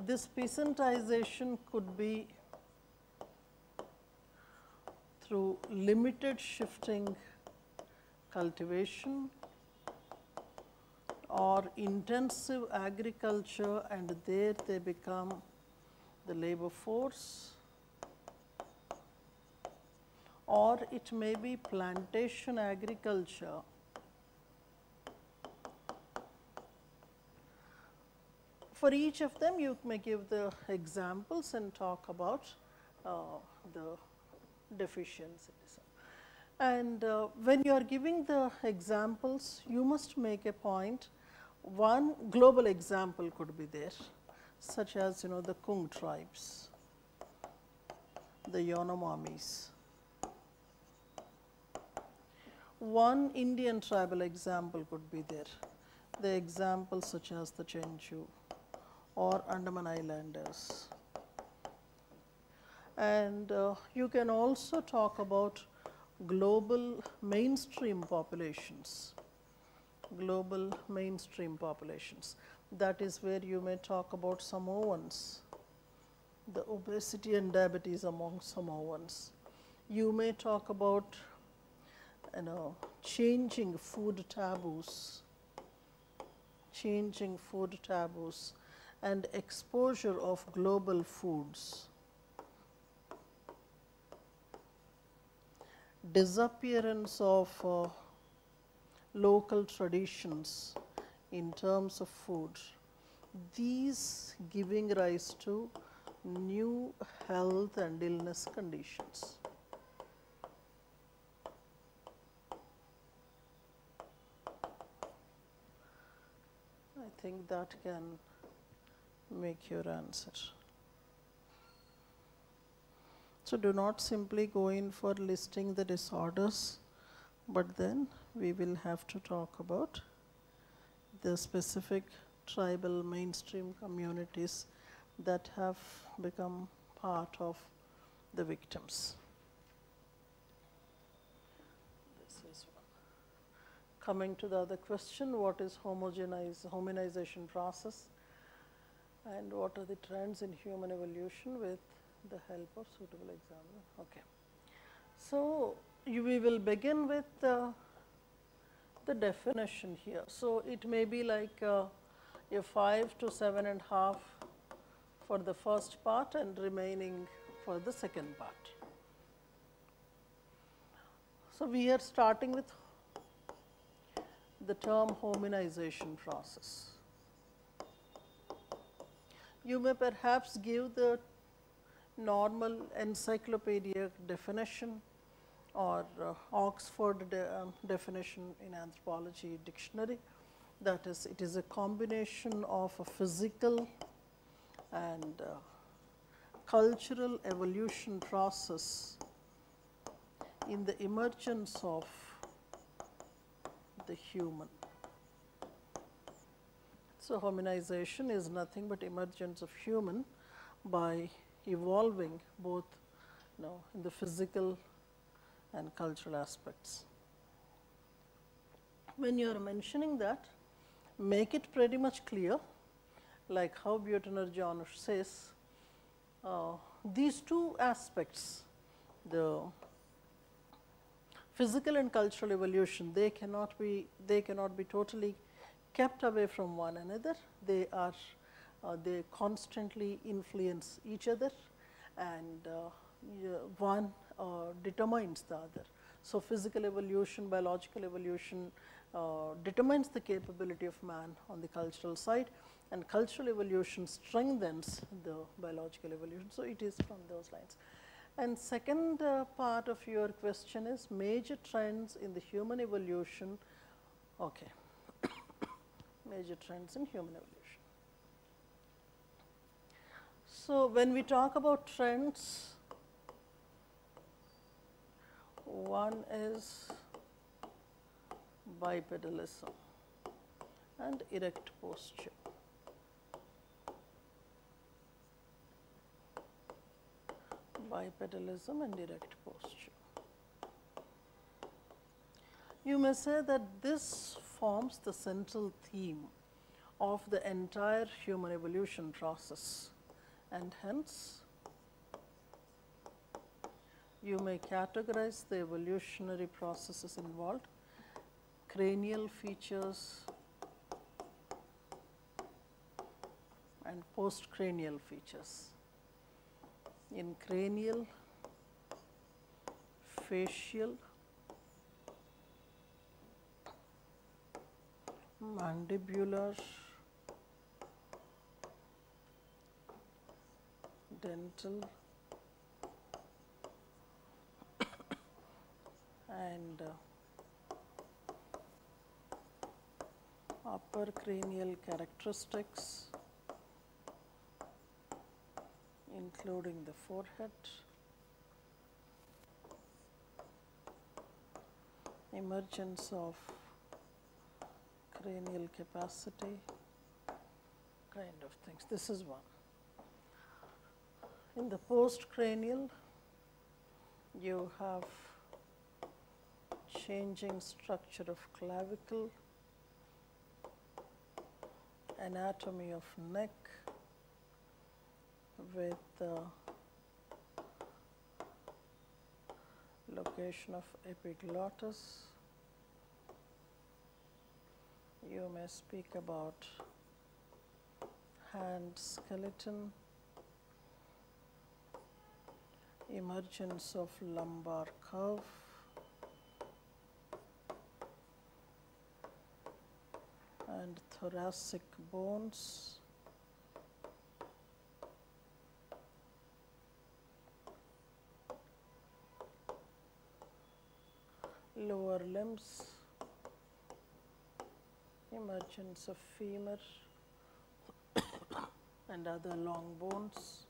[SPEAKER 1] this peasantization could be through limited shifting cultivation or intensive agriculture and there they become the labor force. Or it may be plantation agriculture For each of them you may give the examples and talk about uh, the deficiencies. And uh, when you are giving the examples, you must make a point. One global example could be there, such as you know the Kung tribes. the Yanomamis. One Indian tribal example could be there. The examples such as the Chenchu or Andaman Islanders. And uh, you can also talk about global mainstream populations. Global mainstream populations. That is where you may talk about Samoans, the obesity and diabetes among Samoans. You may talk about you know, changing food taboos, changing food taboos and exposure of global foods. Disappearance of uh, local traditions in terms of food. These giving rise to new health and illness conditions. I think that can make your answer. So do not simply go in for listing the disorders, but then we will have to talk about the specific tribal mainstream communities that have become part of the victims. Coming to the other question, what is homogenize, hominization process and what are the trends in human evolution with the help of suitable examiner? Okay. So, you, we will begin with uh, the definition here. So, it may be like uh, a 5 to seven and a half for the first part and remaining for the second part. So, we are starting with the term hominization process. You may perhaps give the normal encyclopedia definition or uh, Oxford de um, definition in anthropology dictionary. That is, it is a combination of a physical and uh, cultural evolution process in the emergence of the human. So, hominization is nothing but emergence of human by evolving both you know, in the physical and cultural aspects. When you are mentioning that, make it pretty much clear, like how Buettner-Janusch says, uh, these two aspects, the physical and cultural evolution, they cannot be, they cannot be totally kept away from one another. They are, uh, they constantly influence each other and uh, one uh, determines the other. So, physical evolution, biological evolution uh, determines the capability of man on the cultural side and cultural evolution strengthens the biological evolution. So, it is from those lines. And second uh, part of your question is major trends in the human evolution. Okay, major trends in human evolution. So, when we talk about trends, one is bipedalism and erect posture. Bipedalism and erect posture. You may say that this forms the central theme of the entire human evolution process and hence you may categorize the evolutionary processes involved, cranial features and postcranial features. In cranial, facial, mandibular dental and uh, upper cranial characteristics including the forehead emergence of cranial capacity kind of things. This is one. In the postcranial, you have changing structure of clavicle, anatomy of neck with the location of epiglottis. You may speak about hand skeleton, emergence of lumbar curve, and thoracic bones. lower limbs, emergence of femur and other long bones.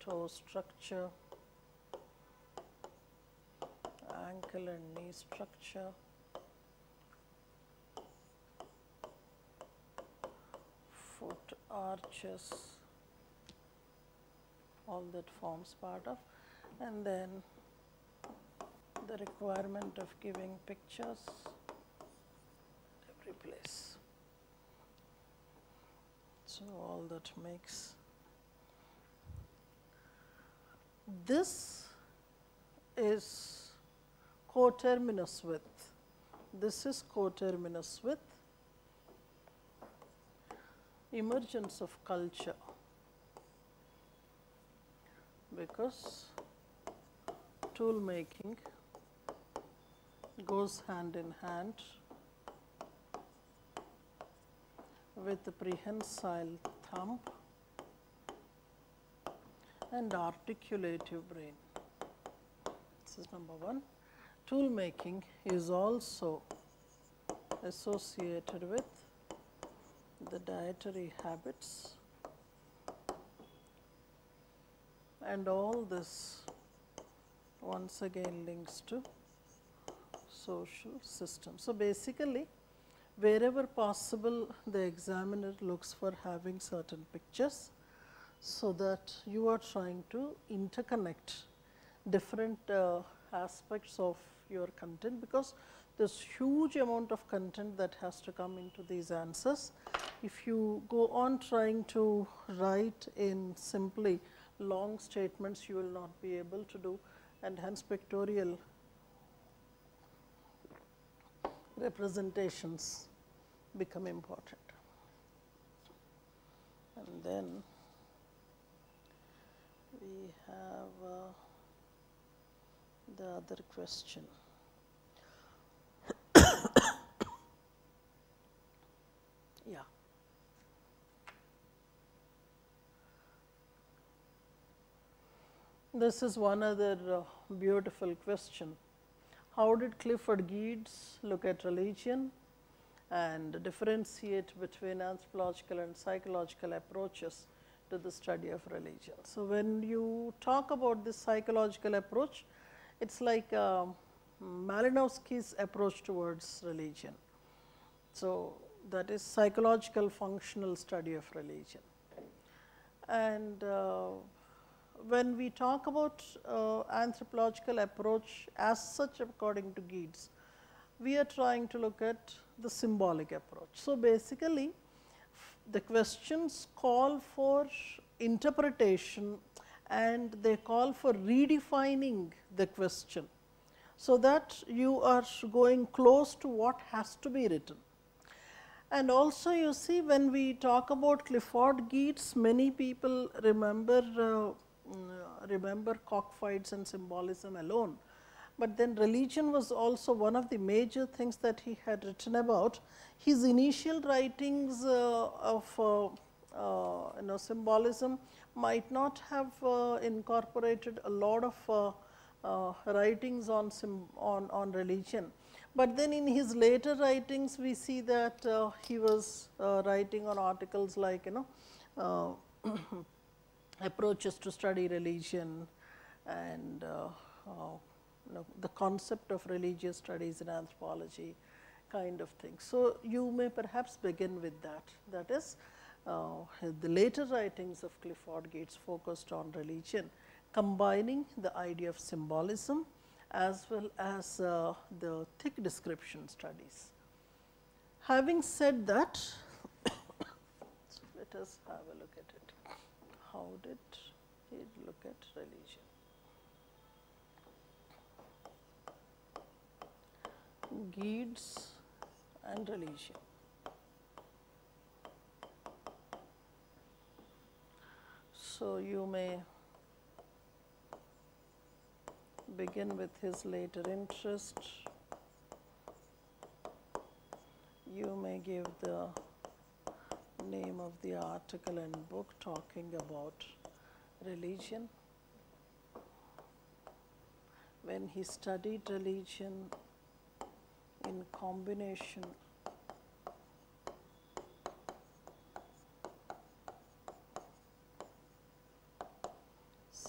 [SPEAKER 1] toe structure, ankle and knee structure, foot arches, all that forms part of, and then the requirement of giving pictures every place. So, all that makes this is coterminous with, this is coterminous with emergence of culture because tool making goes hand in hand with the prehensile thumb and articulative brain. This is number one. Tool making is also associated with the dietary habits and all this once again links to social system. So, basically wherever possible the examiner looks for having certain pictures so that you are trying to interconnect different uh, aspects of your content because there's huge amount of content that has to come into these answers. If you go on trying to write in simply long statements, you will not be able to do and hence pictorial representations become important. And then we have uh, the other question. yeah. This is one other uh, beautiful question. How did Clifford Geertz look at religion and differentiate between anthropological and psychological approaches to the study of religion? So, when you talk about this psychological approach, it is like uh, Malinowski's approach towards religion. So, that is psychological functional study of religion. And uh, when we talk about uh, anthropological approach as such according to Geertz, we are trying to look at the symbolic approach. So, basically the questions call for interpretation and they call for redefining the question. So, that you are going close to what has to be written. And also you see when we talk about Clifford Geertz, many people remember uh, remember cockfights and symbolism alone. But then religion was also one of the major things that he had written about. His initial writings uh, of uh, uh, you know symbolism might not have uh, incorporated a lot of uh, uh, writings on, on, on religion. But then in his later writings we see that he was writing on articles like you know approaches to study religion and uh, uh, you know, the concept of religious studies in anthropology kind of thing. So, you may perhaps begin with that that is uh, the later writings of Clifford Geertz focused on religion combining the idea of symbolism as well as uh, the thick description studies. Having said that, let us have a look at it. How did he look at religion? Geertz and religion. So, you may begin with his later interest. You may give the name of the article and book talking about religion. When he studied religion in combination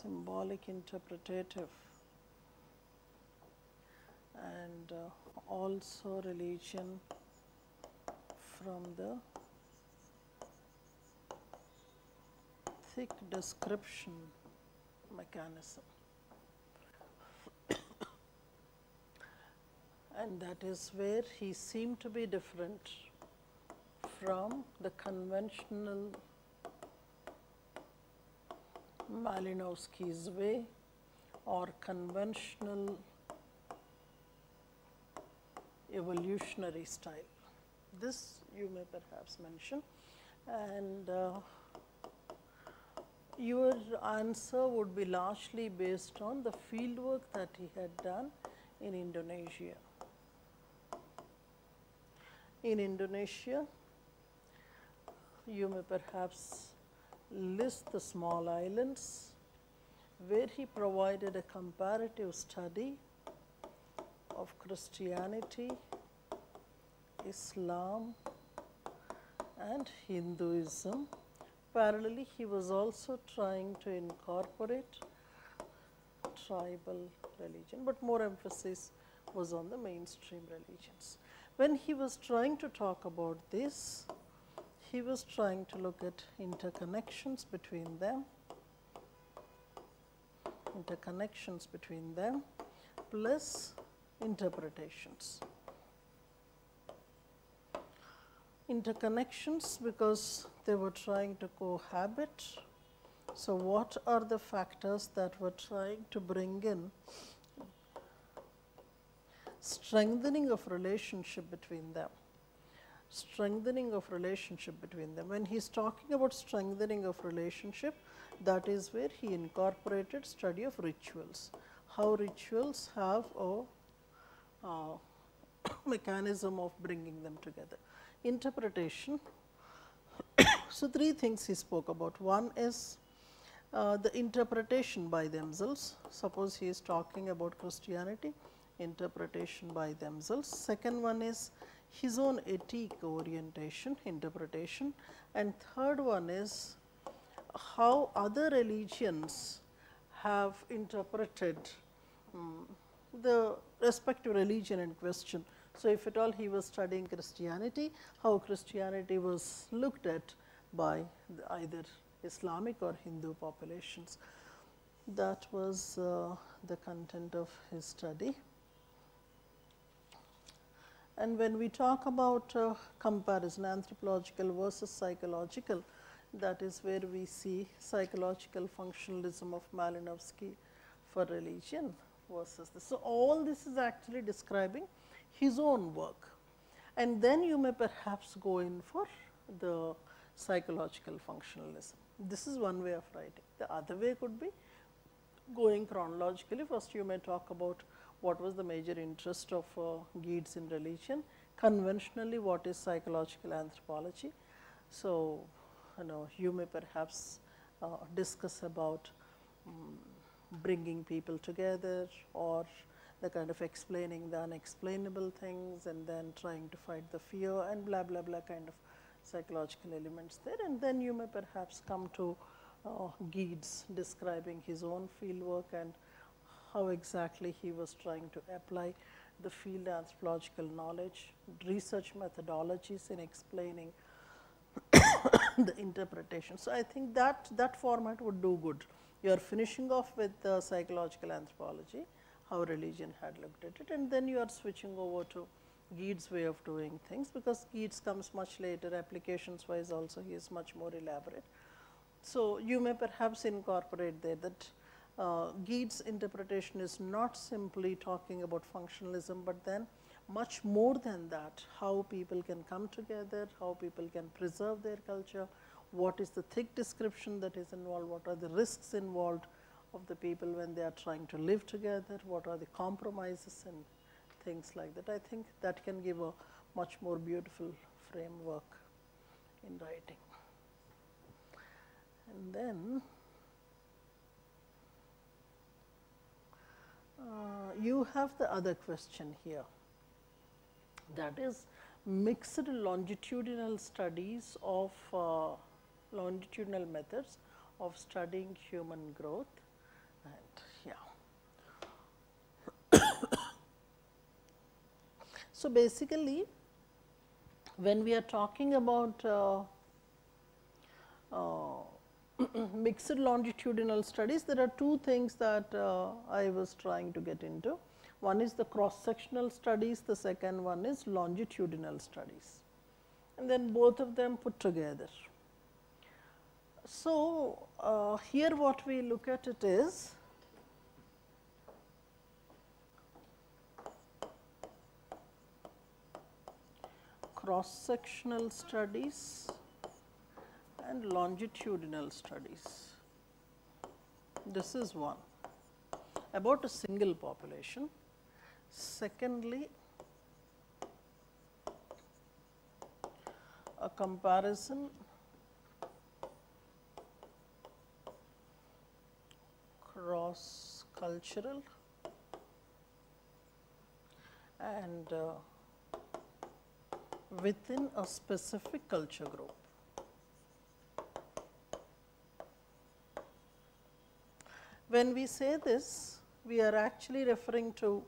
[SPEAKER 1] symbolic interpretative and uh, also religion from the description mechanism. and that is where he seemed to be different from the conventional Malinowski's way or conventional evolutionary style. This you may perhaps mention and uh, your answer would be largely based on the field work that he had done in Indonesia. In Indonesia, you may perhaps list the small islands where he provided a comparative study of Christianity, Islam and Hinduism. Parallelly, he was also trying to incorporate tribal religion, but more emphasis was on the mainstream religions. When he was trying to talk about this, he was trying to look at interconnections between them, interconnections between them plus interpretations. Interconnections because they were trying to cohabit. So, what are the factors that were trying to bring in strengthening of relationship between them? Strengthening of relationship between them. When he is talking about strengthening of relationship, that is where he incorporated study of rituals. How rituals have a uh, mechanism of bringing them together. Interpretation. so, three things he spoke about. One is uh, the interpretation by themselves. Suppose he is talking about Christianity, interpretation by themselves. Second one is his own ethic orientation, interpretation. And third one is how other religions have interpreted um, the respective religion in question. So, if at all he was studying Christianity, how Christianity was looked at by either Islamic or Hindu populations. That was uh, the content of his study. And when we talk about uh, comparison anthropological versus psychological, that is where we see psychological functionalism of Malinowski for religion versus this. So, all this is actually describing his own work and then you may perhaps go in for the psychological functionalism. This is one way of writing. The other way could be going chronologically. First, you may talk about what was the major interest of uh, Geertz in religion, conventionally what is psychological anthropology. So, you know you may perhaps uh, discuss about um, bringing people together or the kind of explaining the unexplainable things and then trying to fight the fear and blah blah blah kind of psychological elements there and then you may perhaps come to uh, Geertz describing his own fieldwork and how exactly he was trying to apply the field anthropological knowledge, research methodologies in explaining the interpretation. So, I think that that format would do good. You are finishing off with uh, psychological anthropology, how religion had looked at it and then you are switching over to Geertz's way of doing things, because Geertz comes much later applications wise also he is much more elaborate. So, you may perhaps incorporate there that uh, interpretation is not simply talking about functionalism, but then much more than that how people can come together, how people can preserve their culture, what is the thick description that is involved, what are the risks involved of the people when they are trying to live together, what are the compromises and things like that. I think that can give a much more beautiful framework in writing. And then uh, you have the other question here that is mixed longitudinal studies of uh, longitudinal methods of studying human growth and yeah. So, basically when we are talking about uh, uh, mixed longitudinal studies, there are two things that uh, I was trying to get into. One is the cross sectional studies, the second one is longitudinal studies and then both of them put together. So, uh, here what we look at it is cross sectional studies and longitudinal studies. This is one about a single population. Secondly, a comparison cross cultural and uh, within a specific culture group. When we say this, we are actually referring to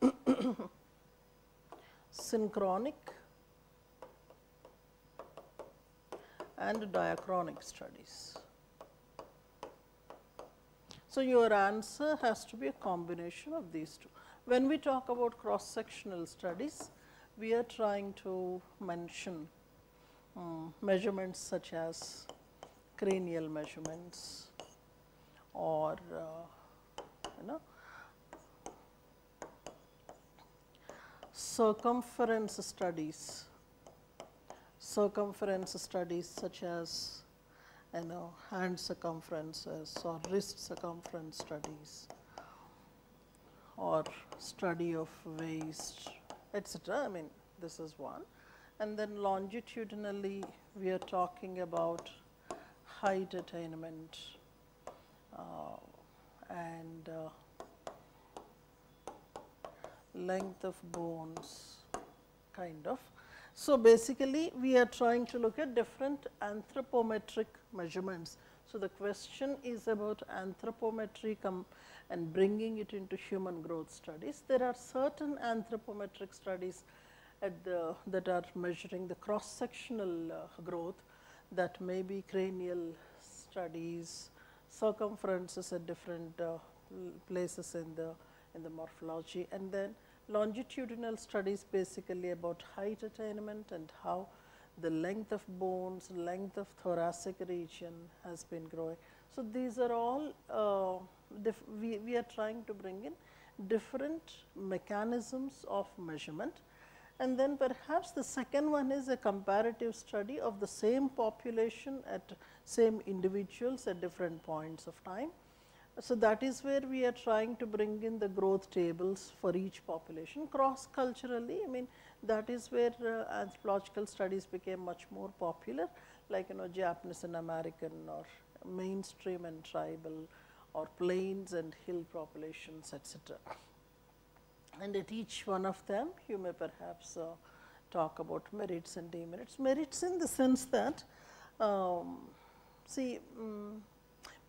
[SPEAKER 1] synchronic and diachronic studies. So, your answer has to be a combination of these two. When we talk about cross sectional studies, we are trying to mention um, measurements such as cranial measurements, or uh, you know circumference studies. Circumference studies such as you know hand circumferences or wrist circumference studies or study of waist etc. I mean this is one and then longitudinally we are talking about height attainment uh, and uh, length of bones kind of. So, basically we are trying to look at different anthropometric measurements. So, the question is about anthropometry and bringing it into human growth studies. There are certain anthropometric studies the that are measuring the cross sectional uh, growth that may be cranial studies, circumferences at different uh, places in the in the morphology and then longitudinal studies basically about height attainment and how the length of bones, length of thoracic region has been growing. So, these are all uh, we, we are trying to bring in different mechanisms of measurement and then perhaps the second one is a comparative study of the same population at same individuals at different points of time. So, that is where we are trying to bring in the growth tables for each population cross culturally. I mean that is where uh, anthropological studies became much more popular like you know Japanese and American or mainstream and tribal or plains and hill populations etc and at each one of them you may perhaps uh, talk about merits and demerits. Merits in the sense that um, see mm,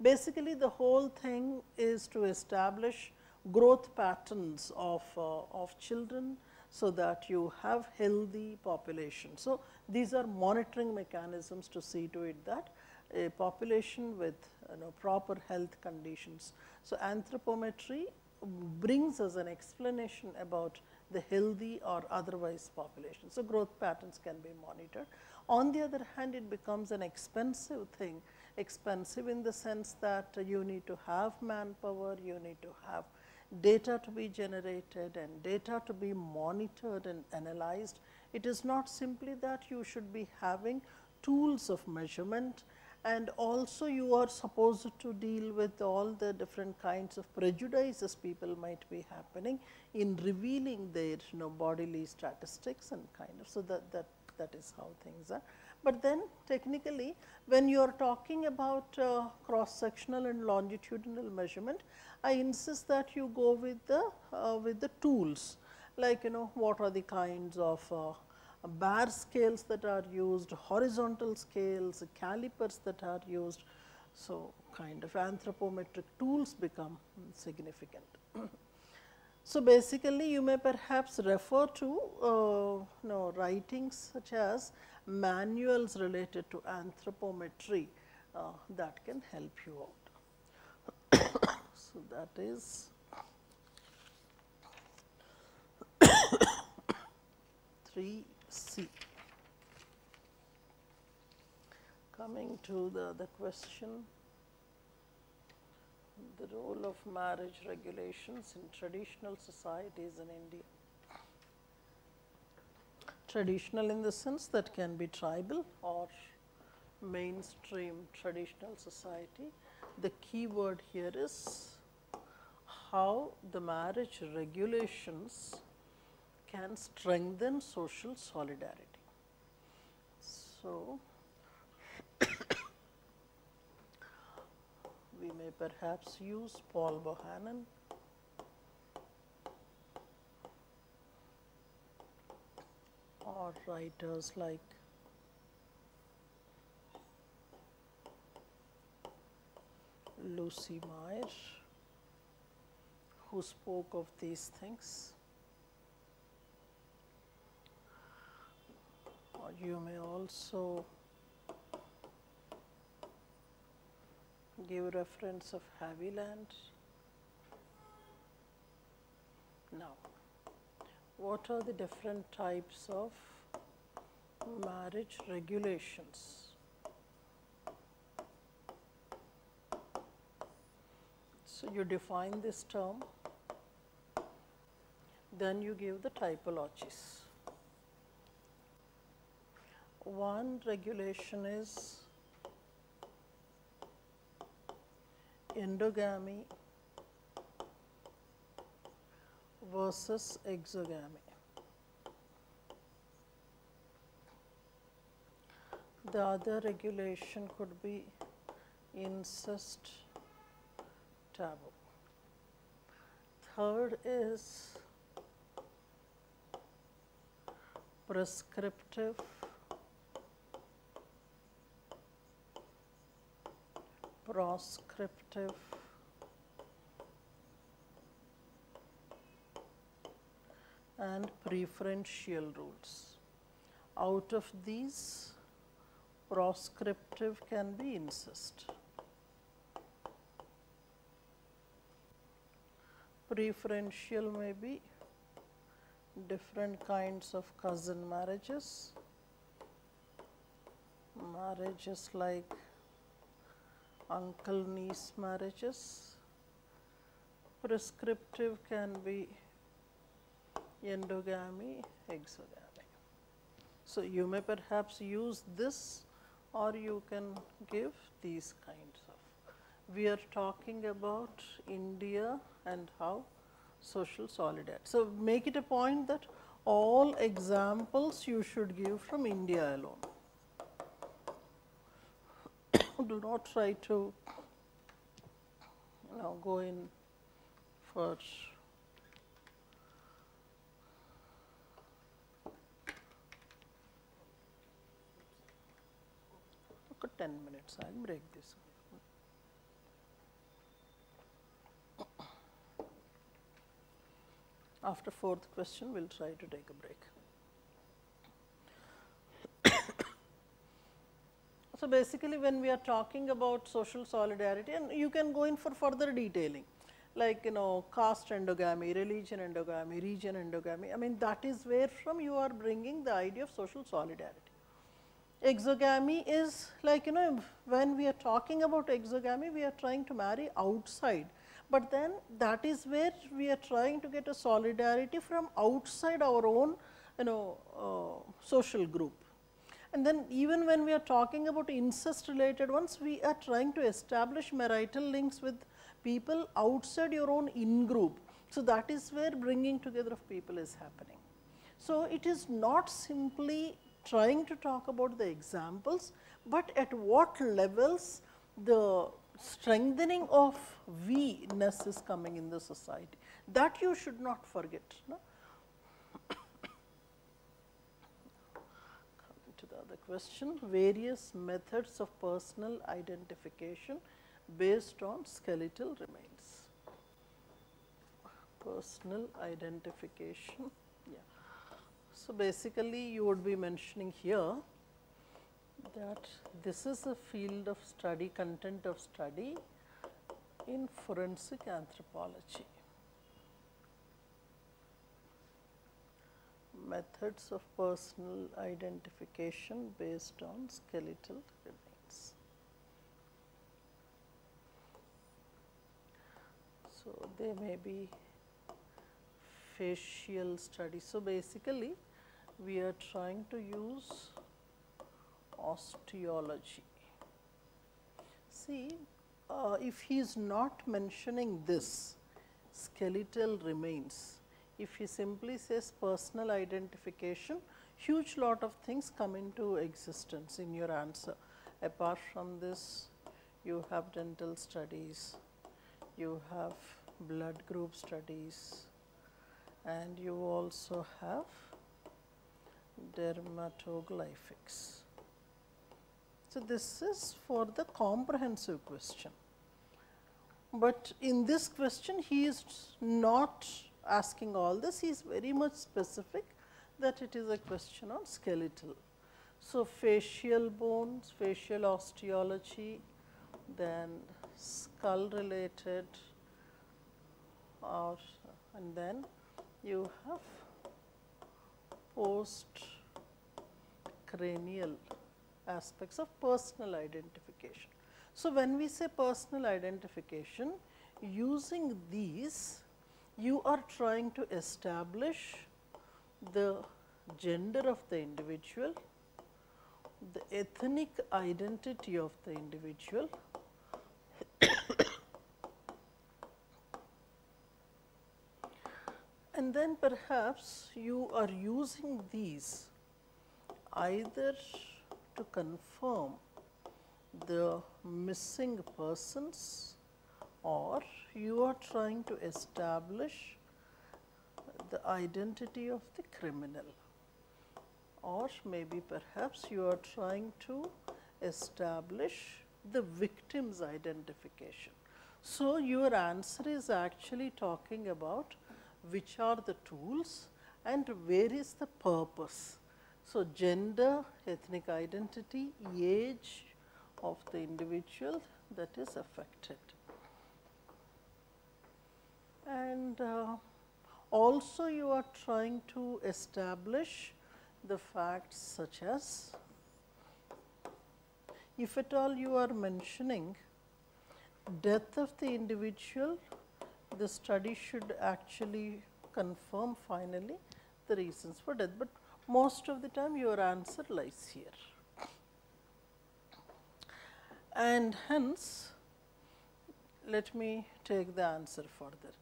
[SPEAKER 1] basically the whole thing is to establish growth patterns of, uh, of children so that you have healthy population. So, these are monitoring mechanisms to see to it that a population with you know, proper health conditions. So, anthropometry brings us an explanation about the healthy or otherwise population. So, growth patterns can be monitored. On the other hand, it becomes an expensive thing, expensive in the sense that you need to have manpower, you need to have data to be generated and data to be monitored and analyzed. It is not simply that you should be having tools of measurement and also you are supposed to deal with all the different kinds of prejudices people might be happening in revealing their you know bodily statistics and kind of. So, that, that, that is how things are. But then technically when you are talking about uh, cross sectional and longitudinal measurement, I insist that you go with the uh, with the tools like you know what are the kinds of uh, bar scales that are used, horizontal scales, calipers that are used. So, kind of anthropometric tools become significant. so, basically you may perhaps refer to uh, you know, writings such as manuals related to anthropometry uh, that can help you out. so, that is 3 C. Coming to the, the question, the role of marriage regulations in traditional societies in India. Traditional in the sense that can be tribal or mainstream traditional society. The key word here is how the marriage regulations can strengthen social solidarity. So, we may perhaps use Paul Bohannan or writers like Lucy Mair who spoke of these things. or you may also give reference of Haviland. Now, what are the different types of marriage regulations? So, you define this term, then you give the typologies. One regulation is endogamy versus exogamy. The other regulation could be incest taboo. Third is prescriptive proscriptive and preferential rules. Out of these, proscriptive can be incest. Preferential may be different kinds of cousin marriages, marriages like uncle niece marriages. Prescriptive can be endogamy, exogamy. So, you may perhaps use this or you can give these kinds of. We are talking about India and how social solidarity. So, make it a point that all examples you should give from India alone. do not try to you know, go in for look at 10 minutes. I will break this. After fourth question, we will try to take a break. so, basically when we are talking about social solidarity and you can go in for further detailing like you know caste endogamy, religion endogamy, region endogamy. I mean that is where from you are bringing the idea of social solidarity. Exogamy is like you know when we are talking about exogamy we are trying to marry outside, but then that is where we are trying to get a solidarity from outside our own you know uh, social group. And then even when we are talking about incest related ones, we are trying to establish marital links with people outside your own in group. So, that is where bringing together of people is happening. So, it is not simply trying to talk about the examples, but at what levels the strengthening of we ness is coming in the society. That you should not forget. No? Coming to the other question, various methods of personal identification based on skeletal remains. Personal identification. So, basically you would be mentioning here that this is a field of study, content of study in forensic anthropology. Methods of personal identification based on skeletal remains. So, they may be facial study. So, basically we are trying to use osteology. See, uh, if he is not mentioning this skeletal remains, if he simply says personal identification, huge lot of things come into existence in your answer. Apart from this, you have dental studies, you have blood group studies and you also have dermatoglyphics. So, this is for the comprehensive question, but in this question he is not asking all this, he is very much specific that it is a question on skeletal. So, facial bones, facial osteology, then skull related or and then you have post cranial aspects of personal identification. So, when we say personal identification using these you are trying to establish the gender of the individual, the ethnic identity of the individual and then perhaps you are using these either to confirm the missing persons or you are trying to establish the identity of the criminal or maybe perhaps you are trying to establish the victim's identification. So, your answer is actually talking about which are the tools and where is the purpose. So, gender, ethnic identity, age of the individual that is affected. And uh, also you are trying to establish the facts such as if at all you are mentioning death of the individual the study should actually confirm finally the reasons for death, but most of the time your answer lies here. And hence, let me take the answer further.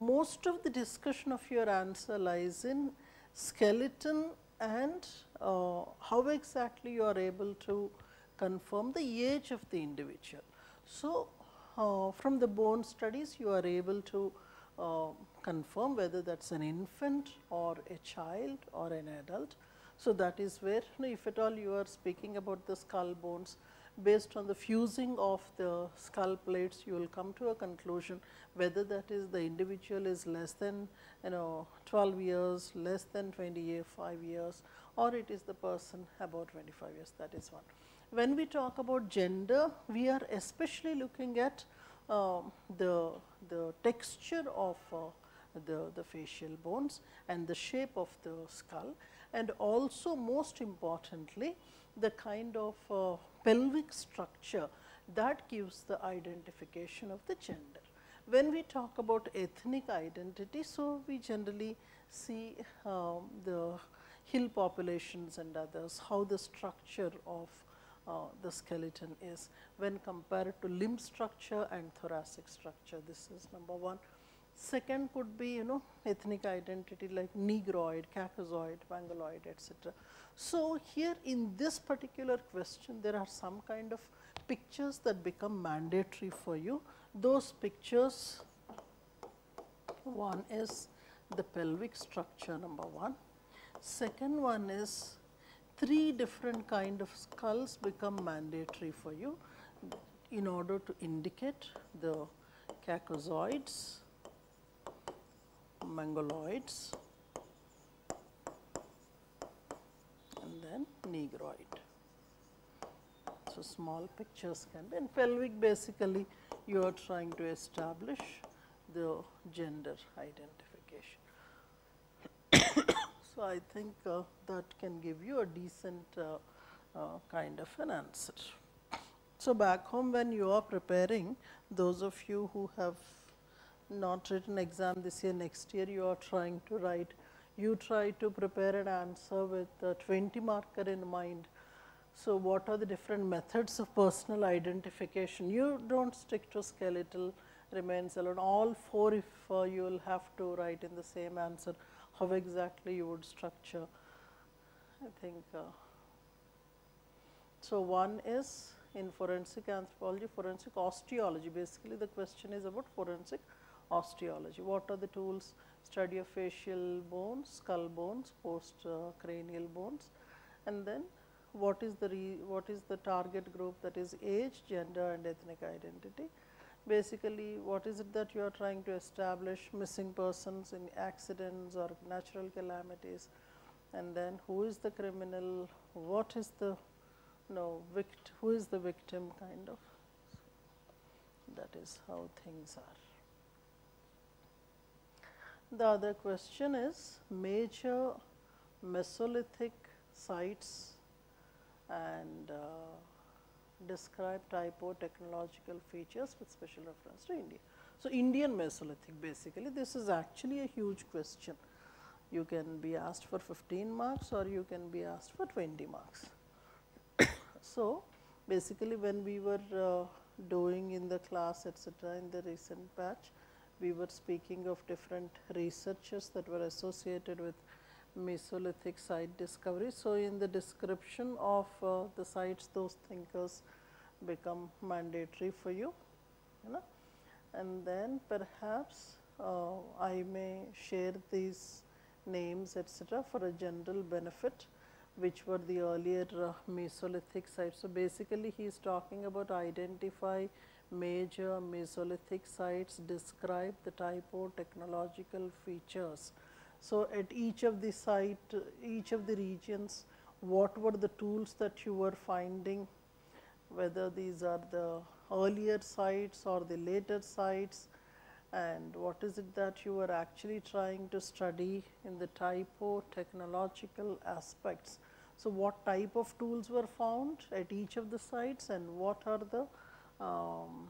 [SPEAKER 1] Most of the discussion of your answer lies in skeleton and uh, how exactly you are able to confirm the age of the individual. So, uh, from the bone studies you are able to uh, confirm whether that is an infant or a child or an adult. So, that is where you know, if at all you are speaking about the skull bones based on the fusing of the skull plates, you will come to a conclusion whether that is the individual is less than you know 12 years, less than 25 years or it is the person about 25 years that is one. When we talk about gender, we are especially looking at uh, the, the texture of uh, the, the facial bones and the shape of the skull and also most importantly the kind of uh, pelvic structure that gives the identification of the gender. When we talk about ethnic identity, so we generally see um, the hill populations and others, how the structure of uh, the skeleton is when compared to limb structure and thoracic structure. This is number one. Second could be you know ethnic identity like negroid, caucasoid, mongoloid etc. So, here in this particular question there are some kind of pictures that become mandatory for you. Those pictures one is the pelvic structure number 1. Second one is three different kind of skulls become mandatory for you in order to indicate the caucasoids, mongoloids and then negroid. So, small pictures can be and pelvic basically you are trying to establish the gender identification. So, I think uh, that can give you a decent uh, uh, kind of an answer. So, back home when you are preparing those of you who have not written exam this year, next year you are trying to write, you try to prepare an answer with 20 marker in mind. So, what are the different methods of personal identification? You do not stick to skeletal remains alone, all four if uh, you will have to write in the same answer, how exactly you would structure. I think uh, so. One is in forensic anthropology, forensic osteology. Basically, the question is about forensic osteology. What are the tools? Study of facial bones, skull bones, post uh, cranial bones and then what is the re, what is the target group that is age, gender and ethnic identity. Basically, what is it that you are trying to establish? Missing persons in accidents or natural calamities? And then who is the criminal, what is the no vict, who is the victim kind of? That is how things are. The other question is major Mesolithic sites and uh, describe typo technological features with special reference to India. So, Indian Mesolithic basically this is actually a huge question. You can be asked for 15 marks or you can be asked for 20 marks. so, basically when we were uh, doing in the class etc., in the recent batch, we were speaking of different researchers that were associated with Mesolithic site discovery. So, in the description of uh, the sites those thinkers become mandatory for you, you know. and then perhaps uh, I may share these names etc., for a general benefit which were the earlier uh, Mesolithic sites. So, basically he is talking about identify major Mesolithic sites describe the typo technological features. So, at each of the site, each of the regions, what were the tools that you were finding, whether these are the earlier sites or the later sites and what is it that you were actually trying to study in the typo technological aspects. So, what type of tools were found at each of the sites and what are the um,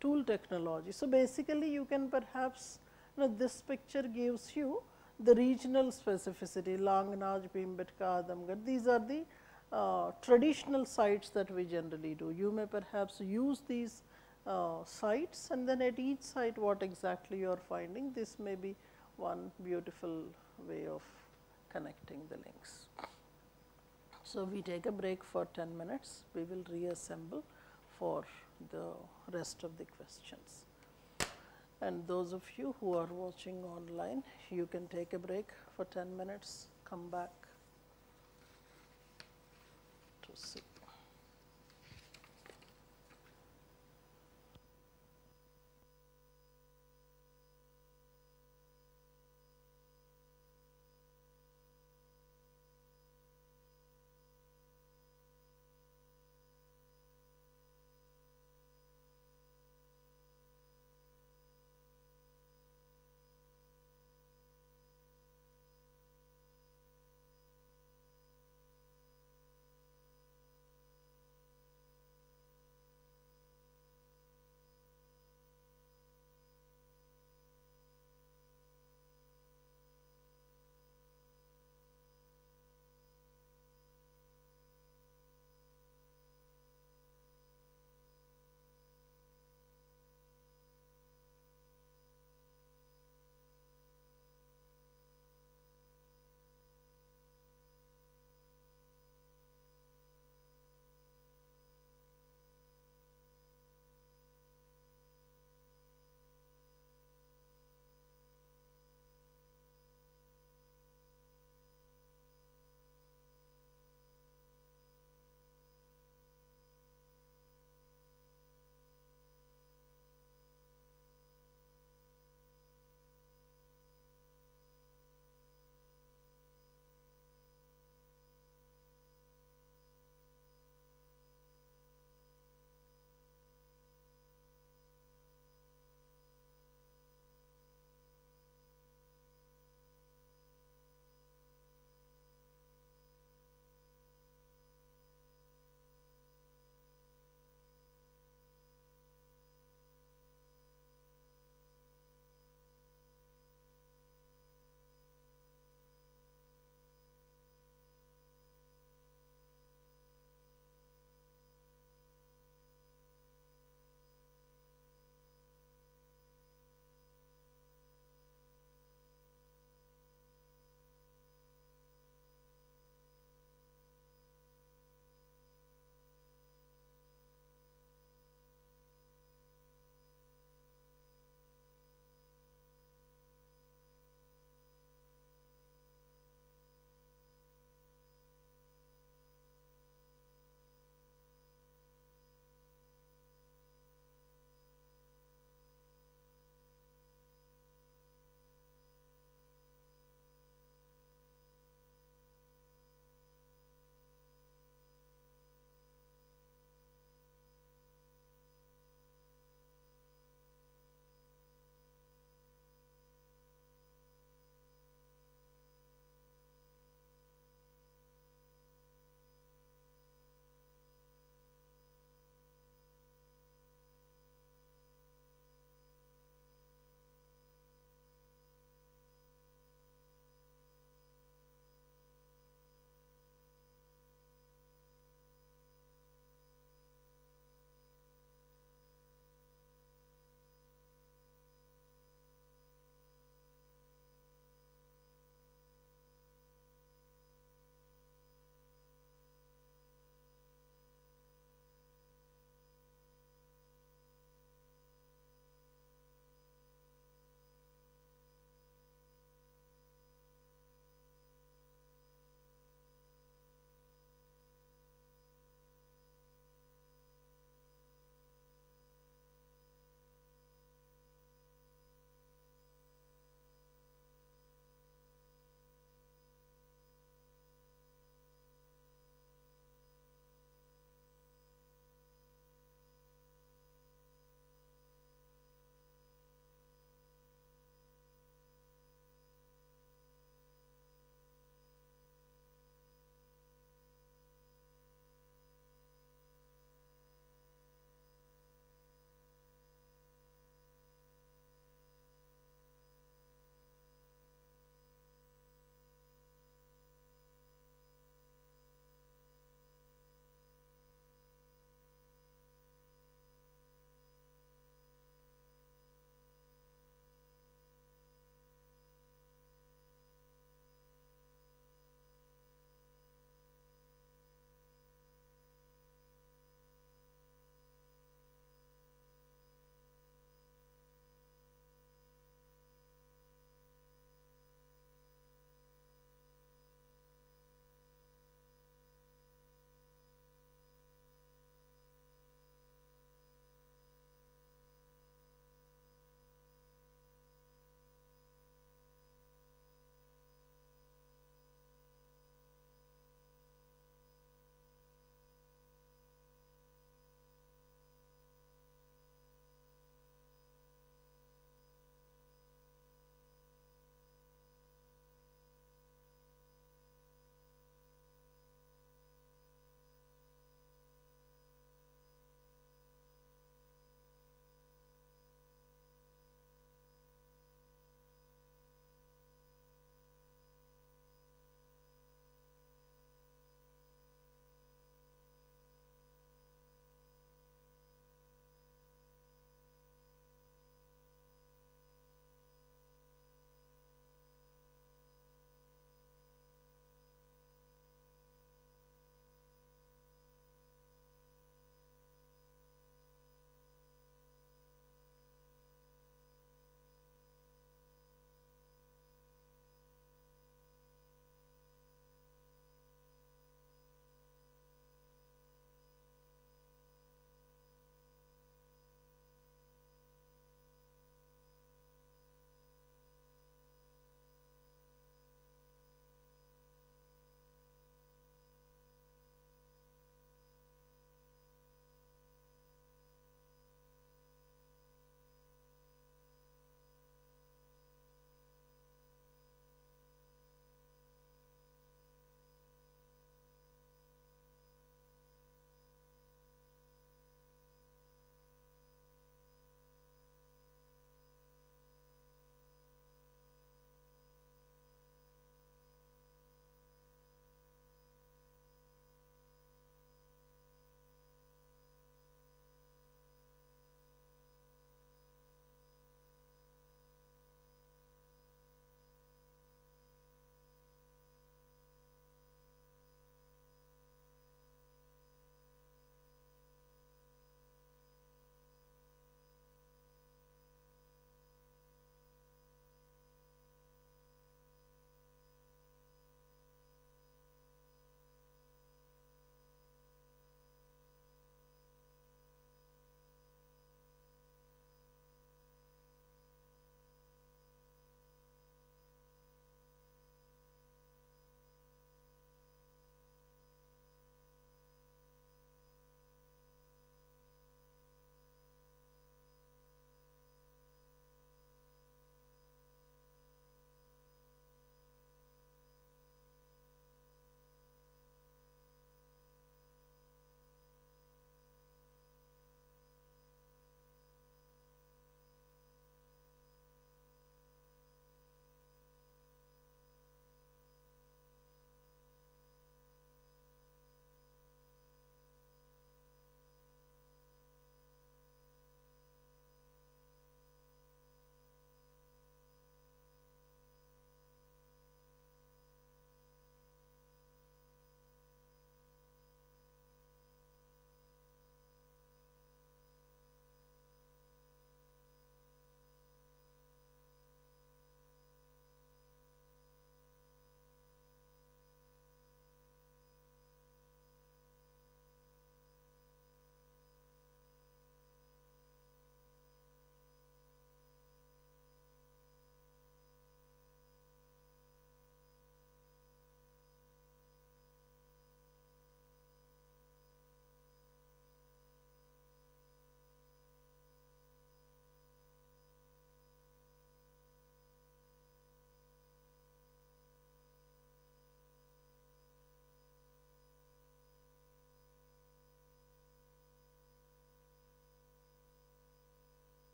[SPEAKER 1] tool technology. So, basically you can perhaps you know this picture gives you the regional specificity Langnaj, Bhimbetka, Adamgarh these are the uh, traditional sites that we generally do. You may perhaps use these uh, sites and then at each site what exactly you are finding this may be one beautiful way of connecting the links. So, we take a break for 10 minutes, we will reassemble for the rest of the questions. And those of you who are watching online, you can take a break for 10 minutes, come back to see.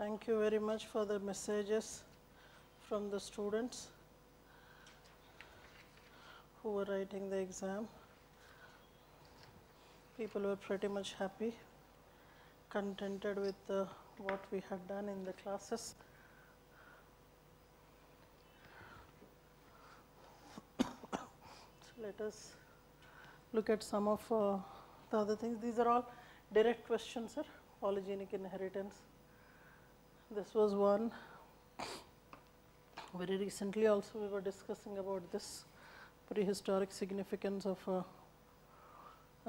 [SPEAKER 1] Thank you very much for the messages from the students who were writing the exam. People were pretty much happy, contented with uh, what we had done in the classes. so let us look at some of uh, the other things. These are all direct questions, sir. Polygenic inheritance. This was one. Very recently also we were discussing about this prehistoric significance of uh,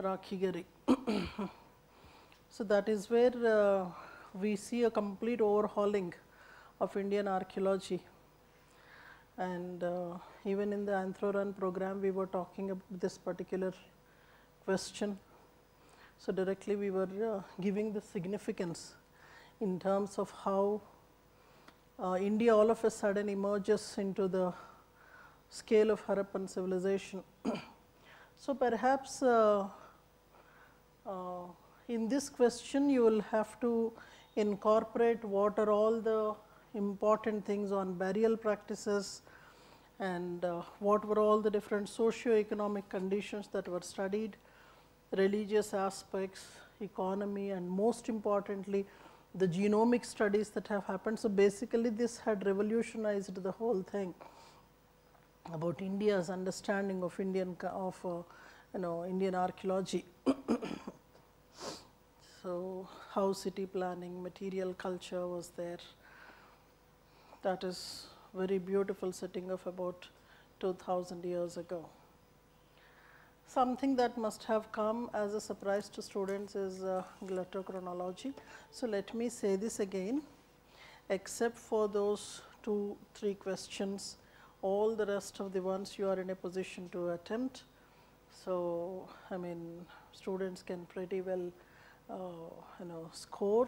[SPEAKER 1] Rakhigarhi. so that is where uh, we see a complete overhauling of Indian archaeology. And uh, even in the Anthrorun program, we were talking about this particular question. So directly we were uh, giving the significance in terms of how uh, India all of a sudden emerges into the scale of Harappan civilization. so perhaps uh, uh, in this question you will have to incorporate what are all the important things on burial practices and uh, what were all the different socio-economic conditions that were studied, religious aspects, economy and most importantly the genomic studies that have happened. So, basically this had revolutionized the whole thing about India's understanding of Indian of uh, you know Indian archaeology. so, how city planning, material culture was there. That is very beautiful setting of about 2000 years ago. Something that must have come as a surprise to students is uh, glottochronology. So, let me say this again except for those two, three questions all the rest of the ones you are in a position to attempt. So, I mean students can pretty well uh, you know score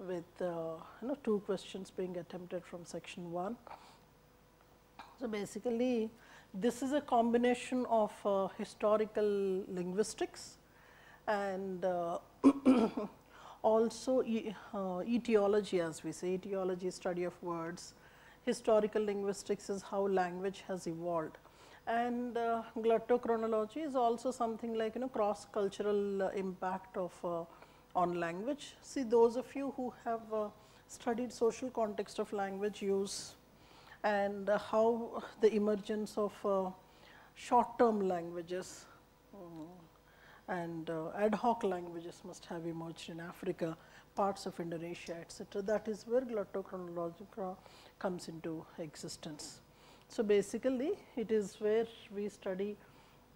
[SPEAKER 1] with uh, you know two questions being attempted from section 1. So, basically this is a combination of uh, historical linguistics and uh, also e uh, etiology as we say etiology study of words historical linguistics is how language has evolved. And uh, glottochronology is also something like you know cross cultural uh, impact of uh, on language. See those of you who have uh, studied social context of language use and uh, how the emergence of uh, short term languages and ad hoc languages must have emerged in Africa, parts of Indonesia, etc. That is where glottochronology comes into existence. So, basically it is where we study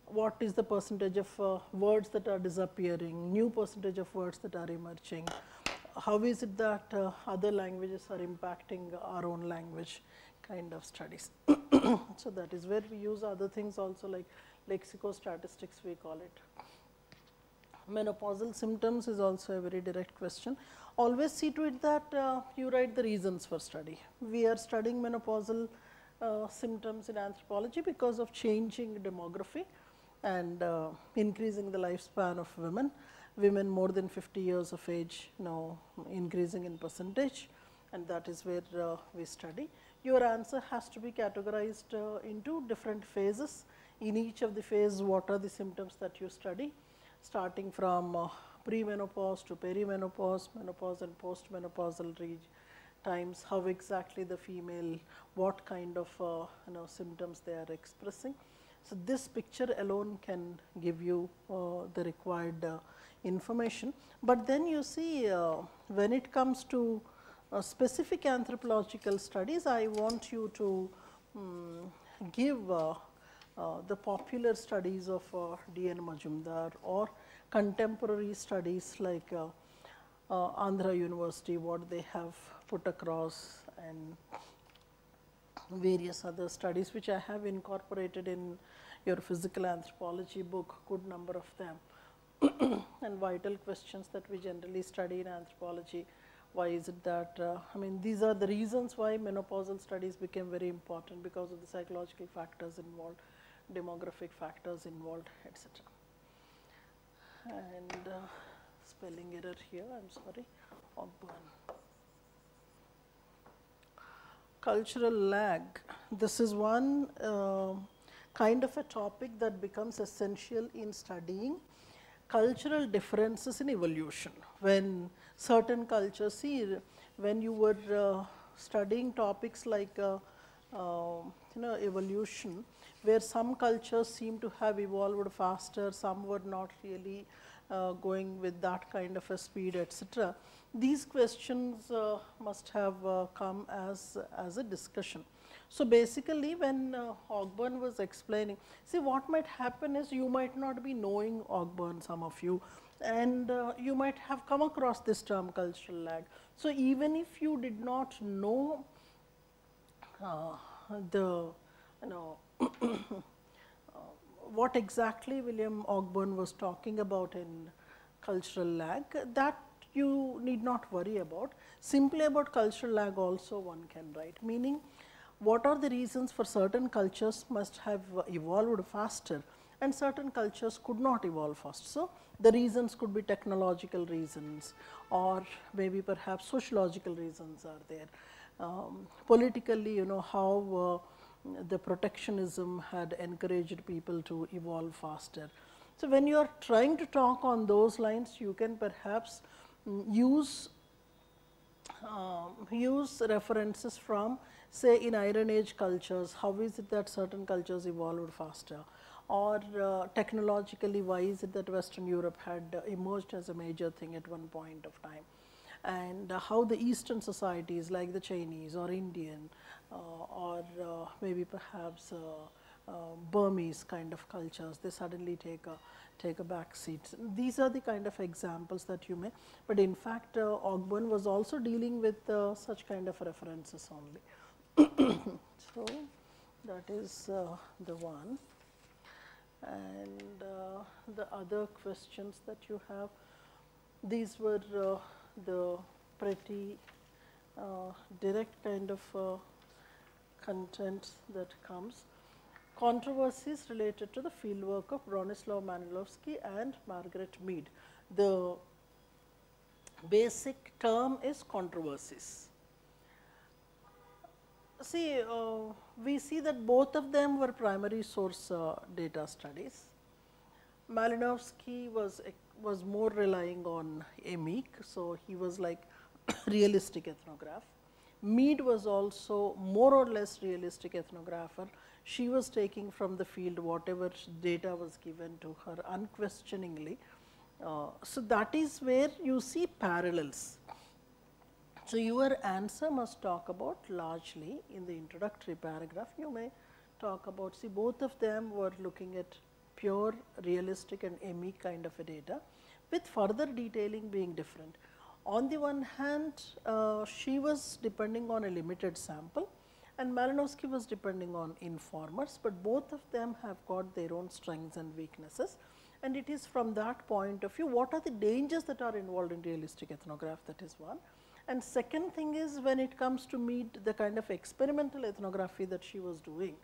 [SPEAKER 1] what is the percentage of uh, words that are disappearing, new percentage of words that are emerging, how is it that uh, other languages are impacting our own language kind of studies. so, that is where we use other things also like lexicostatistics we call it. Menopausal symptoms is also a very direct question always see to it that uh, you write the reasons for study. We are studying menopausal uh, symptoms in anthropology because of changing demography and uh, increasing the lifespan of women. Women more than 50 years of age now increasing in percentage and that is where uh, we study. Your answer has to be categorized uh, into different phases. In each of the phase, what are the symptoms that you study starting from uh, premenopause to perimenopause, menopause and postmenopausal times, how exactly the female, what kind of uh, you know symptoms they are expressing. So, this picture alone can give you uh, the required uh, information, but then you see uh, when it comes to specific anthropological studies, I want you to um, give uh, the popular studies of D.N. Majumdar or contemporary studies like uh, uh, Andhra University, what they have put across and various other studies which I have incorporated in your physical anthropology book, good number of them and vital questions that we generally study in anthropology. Why is it that, uh, I mean these are the reasons why menopausal studies became very important because of the psychological factors involved, demographic factors involved, etc and uh, spelling error here I am sorry Ogburn. cultural lag. This is one uh, kind of a topic that becomes essential in studying cultural differences in evolution. When certain cultures, see when you were uh, studying topics like uh, uh, you know evolution, where some cultures seem to have evolved faster, some were not really uh, going with that kind of a speed, etc. These questions uh, must have uh, come as, as a discussion. So, basically when uh, Ogburn was explaining, see what might happen is you might not be knowing Ogburn some of you and uh, you might have come across this term cultural lag. So, even if you did not know uh, the you know what exactly William Ogburn was talking about in cultural lag that you need not worry about. Simply about cultural lag also one can write, meaning what are the reasons for certain cultures must have evolved faster and certain cultures could not evolve fast. So, the reasons could be technological reasons or maybe perhaps sociological reasons are there. Um, politically, you know, how uh, the protectionism had encouraged people to evolve faster. So, when you are trying to talk on those lines, you can perhaps um, use um, use references from say in Iron Age cultures, how is it that certain cultures evolved faster or uh, technologically why is it that Western Europe had uh, emerged as a major thing at one point of time and uh, how the eastern societies like the Chinese or Indian uh, or uh, maybe perhaps uh, Burmese kind of cultures, they suddenly take a take a back seat. These are the kind of examples that you may, but in fact uh, Ogburn was also dealing with such kind of references only. So, that is uh, the one. And uh, the other questions that you have these were uh, the pretty uh, direct kind of uh, content that comes. Controversies related to the fieldwork of Bronislaw Malinowski and Margaret Mead. The basic term is controversies see uh, we see that both of them were primary source uh, data studies. Malinowski was was more relying on EMIC, so he was like realistic ethnograph. Mead was also more or less realistic ethnographer. She was taking from the field whatever data was given to her unquestioningly. Uh, so, that is where you see parallels so, your answer must talk about largely in the introductory paragraph, you may talk about, see both of them were looking at pure realistic and EMIC kind of a data with further detailing being different. On the one hand, uh, she was depending on a limited sample and Malinowski was depending on informers, but both of them have got their own strengths and weaknesses. And it is from that point of view, what are the dangers that are involved in realistic ethnograph, that is one. And second thing is when it comes to Mead the kind of experimental ethnography that she was doing,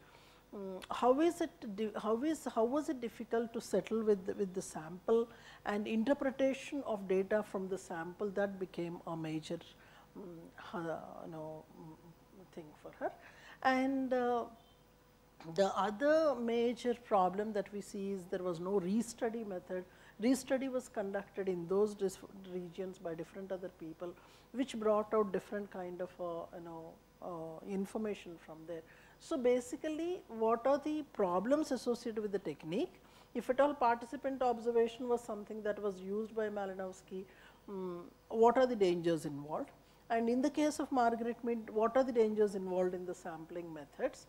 [SPEAKER 1] um, how is it how is how was it difficult to settle with the, with the sample and interpretation of data from the sample that became a major um, you know, thing for her? And uh, the other major problem that we see is there was no restudy method restudy was conducted in those regions by different other people which brought out different kind of uh, you know uh, information from there. So, basically what are the problems associated with the technique? If at all participant observation was something that was used by Malinowski, um, what are the dangers involved? And in the case of Margaret Mead, what are the dangers involved in the sampling methods?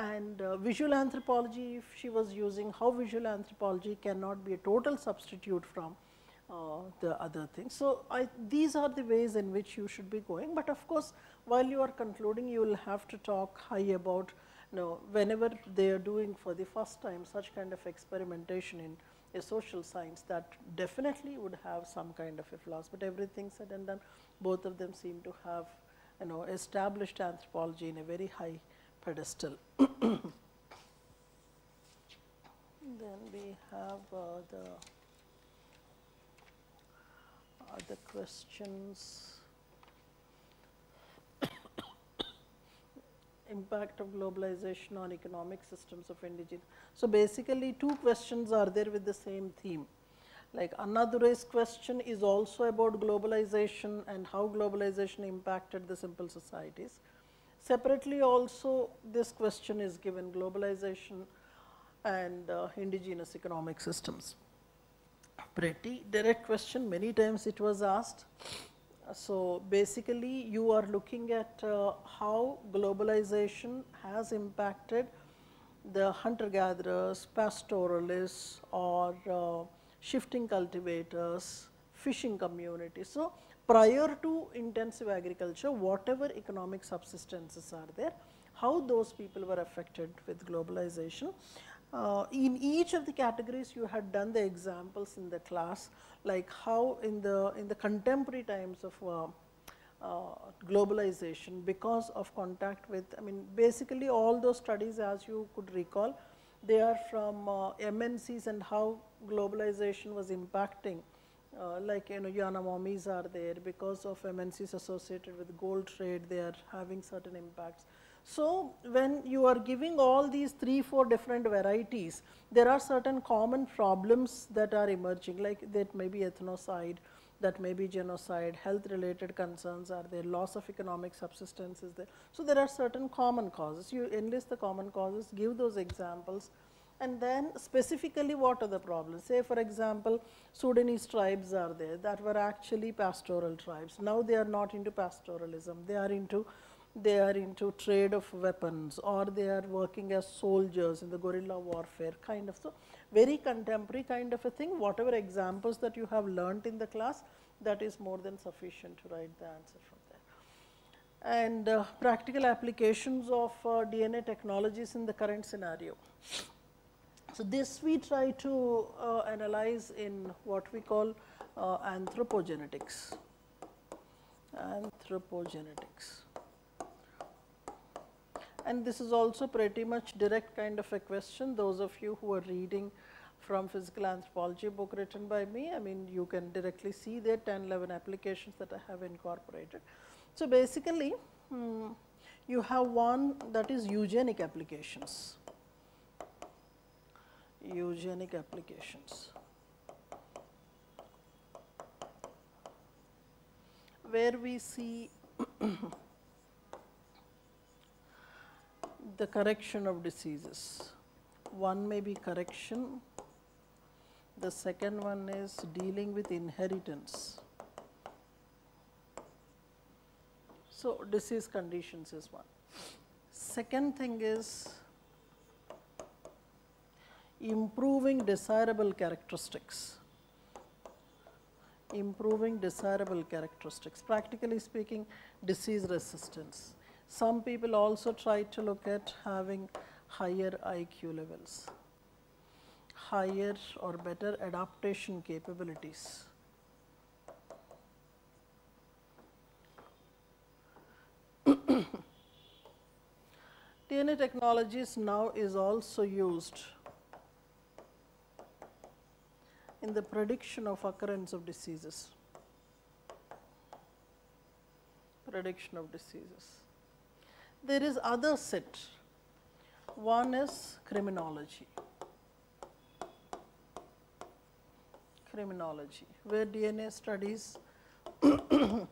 [SPEAKER 1] And uh, visual anthropology, if she was using how visual anthropology cannot be a total substitute from uh, the other things. So, I, these are the ways in which you should be going, but of course, while you are concluding you will have to talk high about you know, whenever they are doing for the first time such kind of experimentation in a social science that definitely would have some kind of a flaws, but everything said and done both of them seem to have you know established anthropology in a very high pedestal. then we have uh, the other questions. impact of globalization on economic systems of indigenous. So, basically two questions are there with the same theme. Like Appadurai's question is also about globalization and how globalization impacted the simple societies. Separately also this question is given globalization and uh, indigenous economic systems. Pretty direct question, many times it was asked. So, basically you are looking at uh, how globalization has impacted the hunter gatherers, pastoralists or uh, shifting cultivators, fishing communities. So, prior to intensive agriculture, whatever economic subsistences are there, how those people were affected with globalization. Uh, in each of the categories you had done the examples in the class like how in the in the contemporary times of uh, uh, globalization because of contact with I mean basically all those studies as you could recall they are from uh, MNCs and how globalization was impacting uh, like you know Yanomamis are there because of MNCs associated with gold trade they are having certain impacts. So, when you are giving all these 3 4 different varieties there are certain common problems that are emerging like that may be ethnocide that may be genocide, health related concerns are there, loss of economic subsistence is there. So, there are certain common causes, you enlist the common causes, give those examples and then specifically what are the problems. Say for example, Sudanese tribes are there that were actually pastoral tribes. Now they are not into pastoralism, they are into they are into trade of weapons or they are working as soldiers in the guerrilla warfare kind of. So, very contemporary kind of a thing whatever examples that you have learnt in the class that is more than sufficient to write the answer from there. And uh, practical applications of uh, DNA technologies in the current scenario. So, this we try to uh, analyze in what we call uh, anthropogenetics, anthropogenetics. And this is also pretty much direct kind of a question, those of you who are reading from physical anthropology book written by me, I mean you can directly see the 10, 11 applications that I have incorporated. So, basically hmm, you have one that is eugenic applications eugenic applications. Where we see the correction of diseases. One may be correction, the second one is dealing with inheritance. So, disease conditions is one. Second thing is improving desirable characteristics. Improving desirable characteristics. Practically speaking disease resistance. Some people also try to look at having higher IQ levels higher or better adaptation capabilities. DNA technologies now is also used in the prediction of occurrence of diseases. Prediction of diseases. There is other set. One is criminology. Criminology, where DNA studies can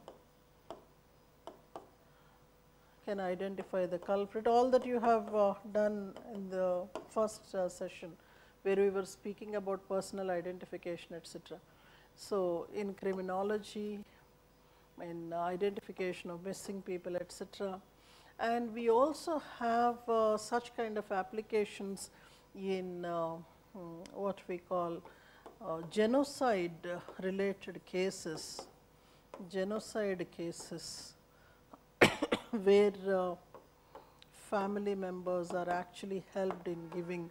[SPEAKER 1] identify the culprit. All that you have uh, done in the first uh, session where we were speaking about personal identification etc. So, in criminology, in identification of missing people etc. And we also have uh, such kind of applications in uh, hmm, what we call uh, genocide related cases, genocide cases where uh, family members are actually helped in giving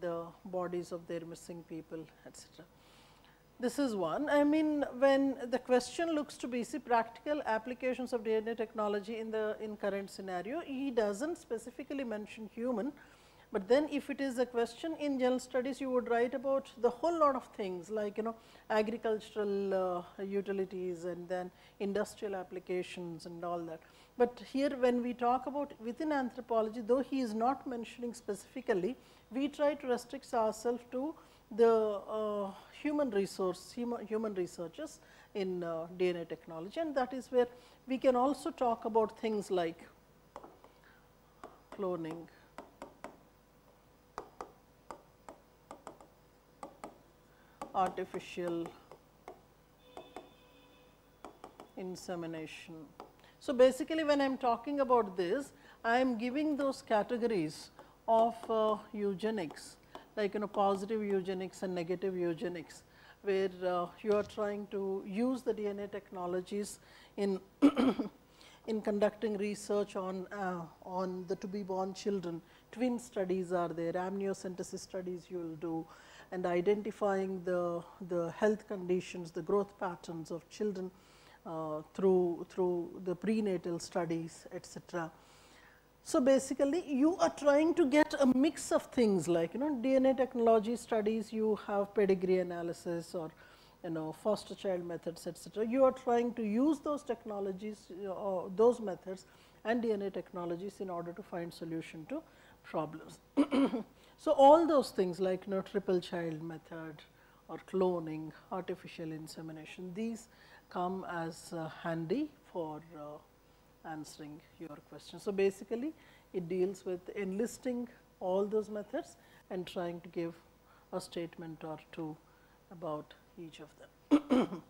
[SPEAKER 1] the bodies of their missing people, etc. This is one. I mean, when the question looks to be see practical applications of DNA technology in the in current scenario, he does not specifically mention human, but then if it is a question in general studies, you would write about the whole lot of things like you know agricultural uh, utilities and then industrial applications and all that. But here when we talk about within anthropology, though he is not mentioning specifically, we try to restrict ourselves to the uh, human resource, human, researchers in uh, DNA technology and that is where we can also talk about things like cloning, artificial insemination. So, basically when I am talking about this, I am giving those categories of uh, eugenics like you know positive eugenics and negative eugenics where uh, you are trying to use the DNA technologies in in conducting research on uh, on the to be born children. Twin studies are there, amniocentesis studies you will do and identifying the, the health conditions, the growth patterns of children Uh, through, through the prenatal studies etc. So, basically you are trying to get a mix of things like you know DNA technology studies, you have pedigree analysis or you know foster child methods etc. You are trying to use those technologies or those methods and DNA technologies in order to find solution to problems. so, all those things like you know triple child method or cloning, artificial insemination, these come as uh, handy for uh, answering your question. So, basically it deals with enlisting all those methods and trying to give a statement or two about each of them.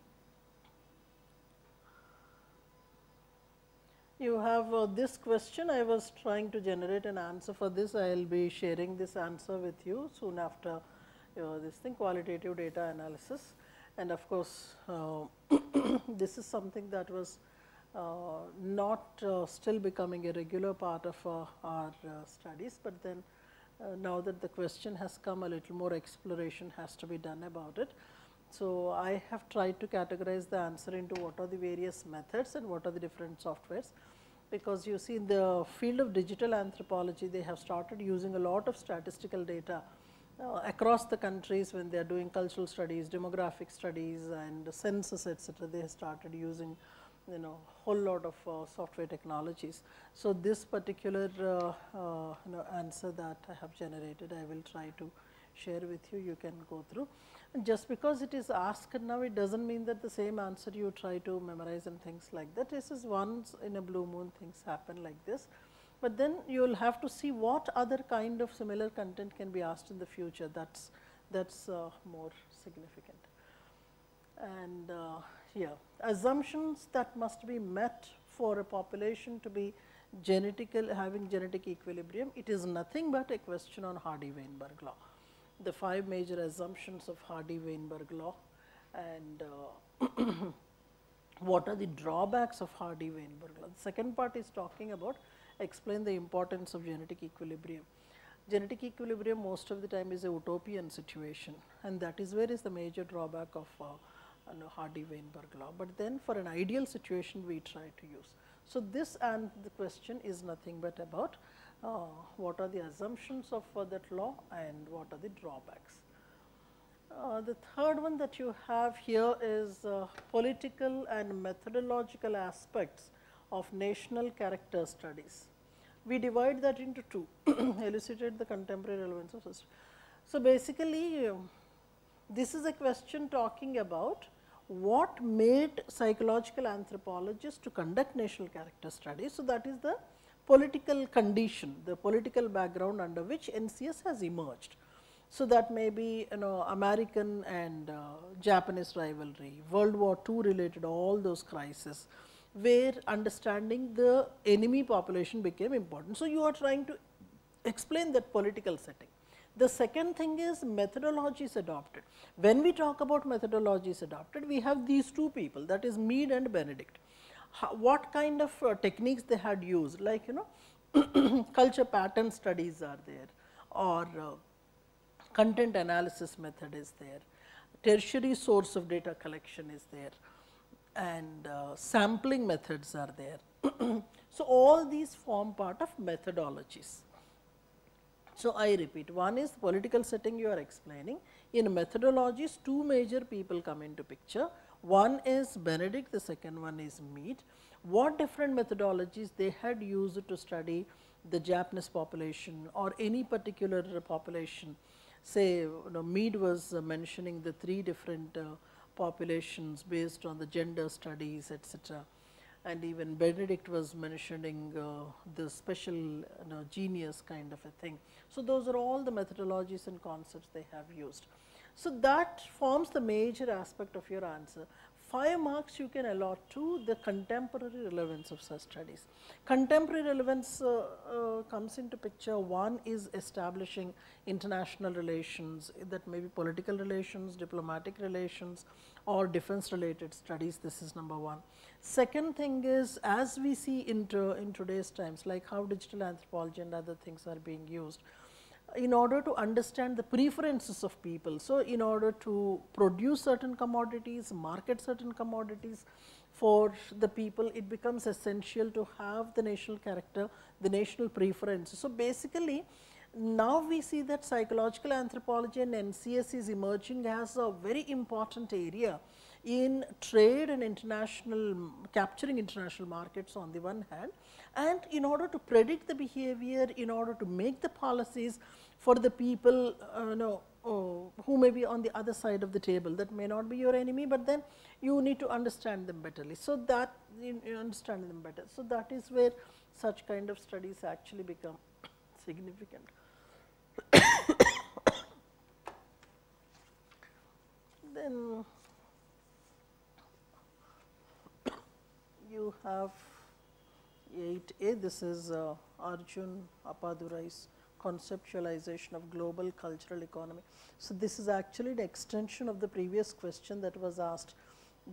[SPEAKER 1] you have uh, this question, I was trying to generate an answer for this, I will be sharing this answer with you soon after uh, this thing qualitative data analysis and of course, uh, this is something that was uh, not uh, still becoming a regular part of uh, our uh, studies, but then uh, now that the question has come a little more exploration has to be done about it. So, I have tried to categorize the answer into what are the various methods and what are the different softwares because you see in the field of digital anthropology they have started using a lot of statistical data uh, across the countries when they are doing cultural studies, demographic studies and census etc. they have started using you know whole lot of uh, software technologies. So, this particular uh, uh, you know answer that I have generated I will try to share with you, you can go through. And just because it is asked now, it does not mean that the same answer you try to memorize and things like that. This is once in a blue moon things happen like this, but then you will have to see what other kind of similar content can be asked in the future that is that is uh, more significant. And uh, here assumptions that must be met for a population to be genetical having genetic equilibrium, it is nothing but a question on Hardy-Weinberg law. The five major assumptions of Hardy-Weinberg law and uh, what are the drawbacks of Hardy-Weinberg law. The second part is talking about explain the importance of genetic equilibrium. Genetic equilibrium most of the time is a utopian situation and that is where is the major drawback of uh, know, Hardy-Weinberg law, but then for an ideal situation we try to use. So, this and the question is nothing but about uh, what are the assumptions of uh, that law and what are the drawbacks. Uh, the third one that you have here is uh, political and methodological aspects of national character studies. We divide that into two, elucidate the contemporary relevance of system. So, basically um, this is a question talking about what made psychological anthropologists to conduct national character studies. So, that is the political condition, the political background under which NCS has emerged. So, that may be you know American and uh, Japanese rivalry, World War II related all those crises, where understanding the enemy population became important. So, you are trying to explain that political setting. The second thing is methodologies adopted. When we talk about methodologies adopted, we have these two people that is Mead and Benedict. How, what kind of uh, techniques they had used like you know culture pattern studies are there or uh, content analysis method is there, tertiary source of data collection is there and uh, sampling methods are there. so, all these form part of methodologies. So, I repeat one is the political setting you are explaining. In methodologies two major people come into picture. One is Benedict, the second one is Mead. What different methodologies they had used to study the Japanese population or any particular population. Say, you know, Mead was mentioning the three different uh, populations based on the gender studies, etc. And even Benedict was mentioning uh, the special you know, genius kind of a thing. So, those are all the methodologies and concepts they have used. So, that forms the major aspect of your answer. 5 marks you can allot to the contemporary relevance of such studies. Contemporary relevance uh, uh, comes into picture, one is establishing international relations that may be political relations, diplomatic relations or defense related studies, this is number one. Second thing is as we see in, in today's times like how digital anthropology and other things are being used, in order to understand the preferences of people. So, in order to produce certain commodities, market certain commodities for the people, it becomes essential to have the national character, the national preferences. So, basically now we see that psychological anthropology and NCS is emerging as a very important area in trade and international capturing international markets on the one hand and in order to predict the behavior, in order to make the policies for the people uh, know, oh, who may be on the other side of the table that may not be your enemy, but then you need to understand them betterly. So, that you, you understand them better. So, that is where such kind of studies actually become significant. then you have 8a, this is uh, Arjun Appadurai's conceptualization of global cultural economy. So, this is actually the extension of the previous question that was asked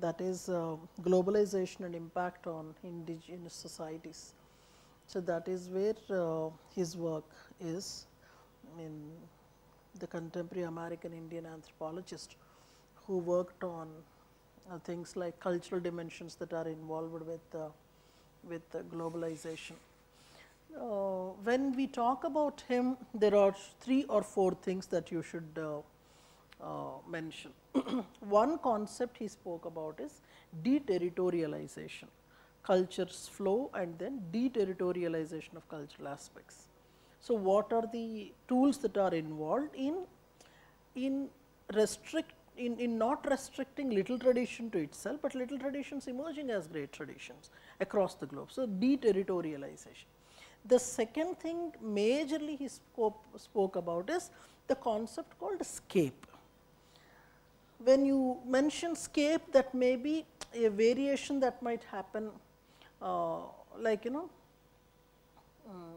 [SPEAKER 1] that is uh, globalization and impact on indigenous societies. So, that is where uh, his work is in the contemporary American Indian anthropologist who worked on uh, things like cultural dimensions that are involved with uh, with globalization. Uh, when we talk about him, there are three or four things that you should uh, uh, mention. One concept he spoke about is deterritorialization, culture's flow and then deterritorialization of cultural aspects. So, what are the tools that are involved in, in restrict in, in not restricting little tradition to itself, but little traditions emerging as great traditions across the globe. So, deterritorialization. The second thing majorly he spoke, spoke about is the concept called scape. When you mention scape that may be a variation that might happen uh, like you know um,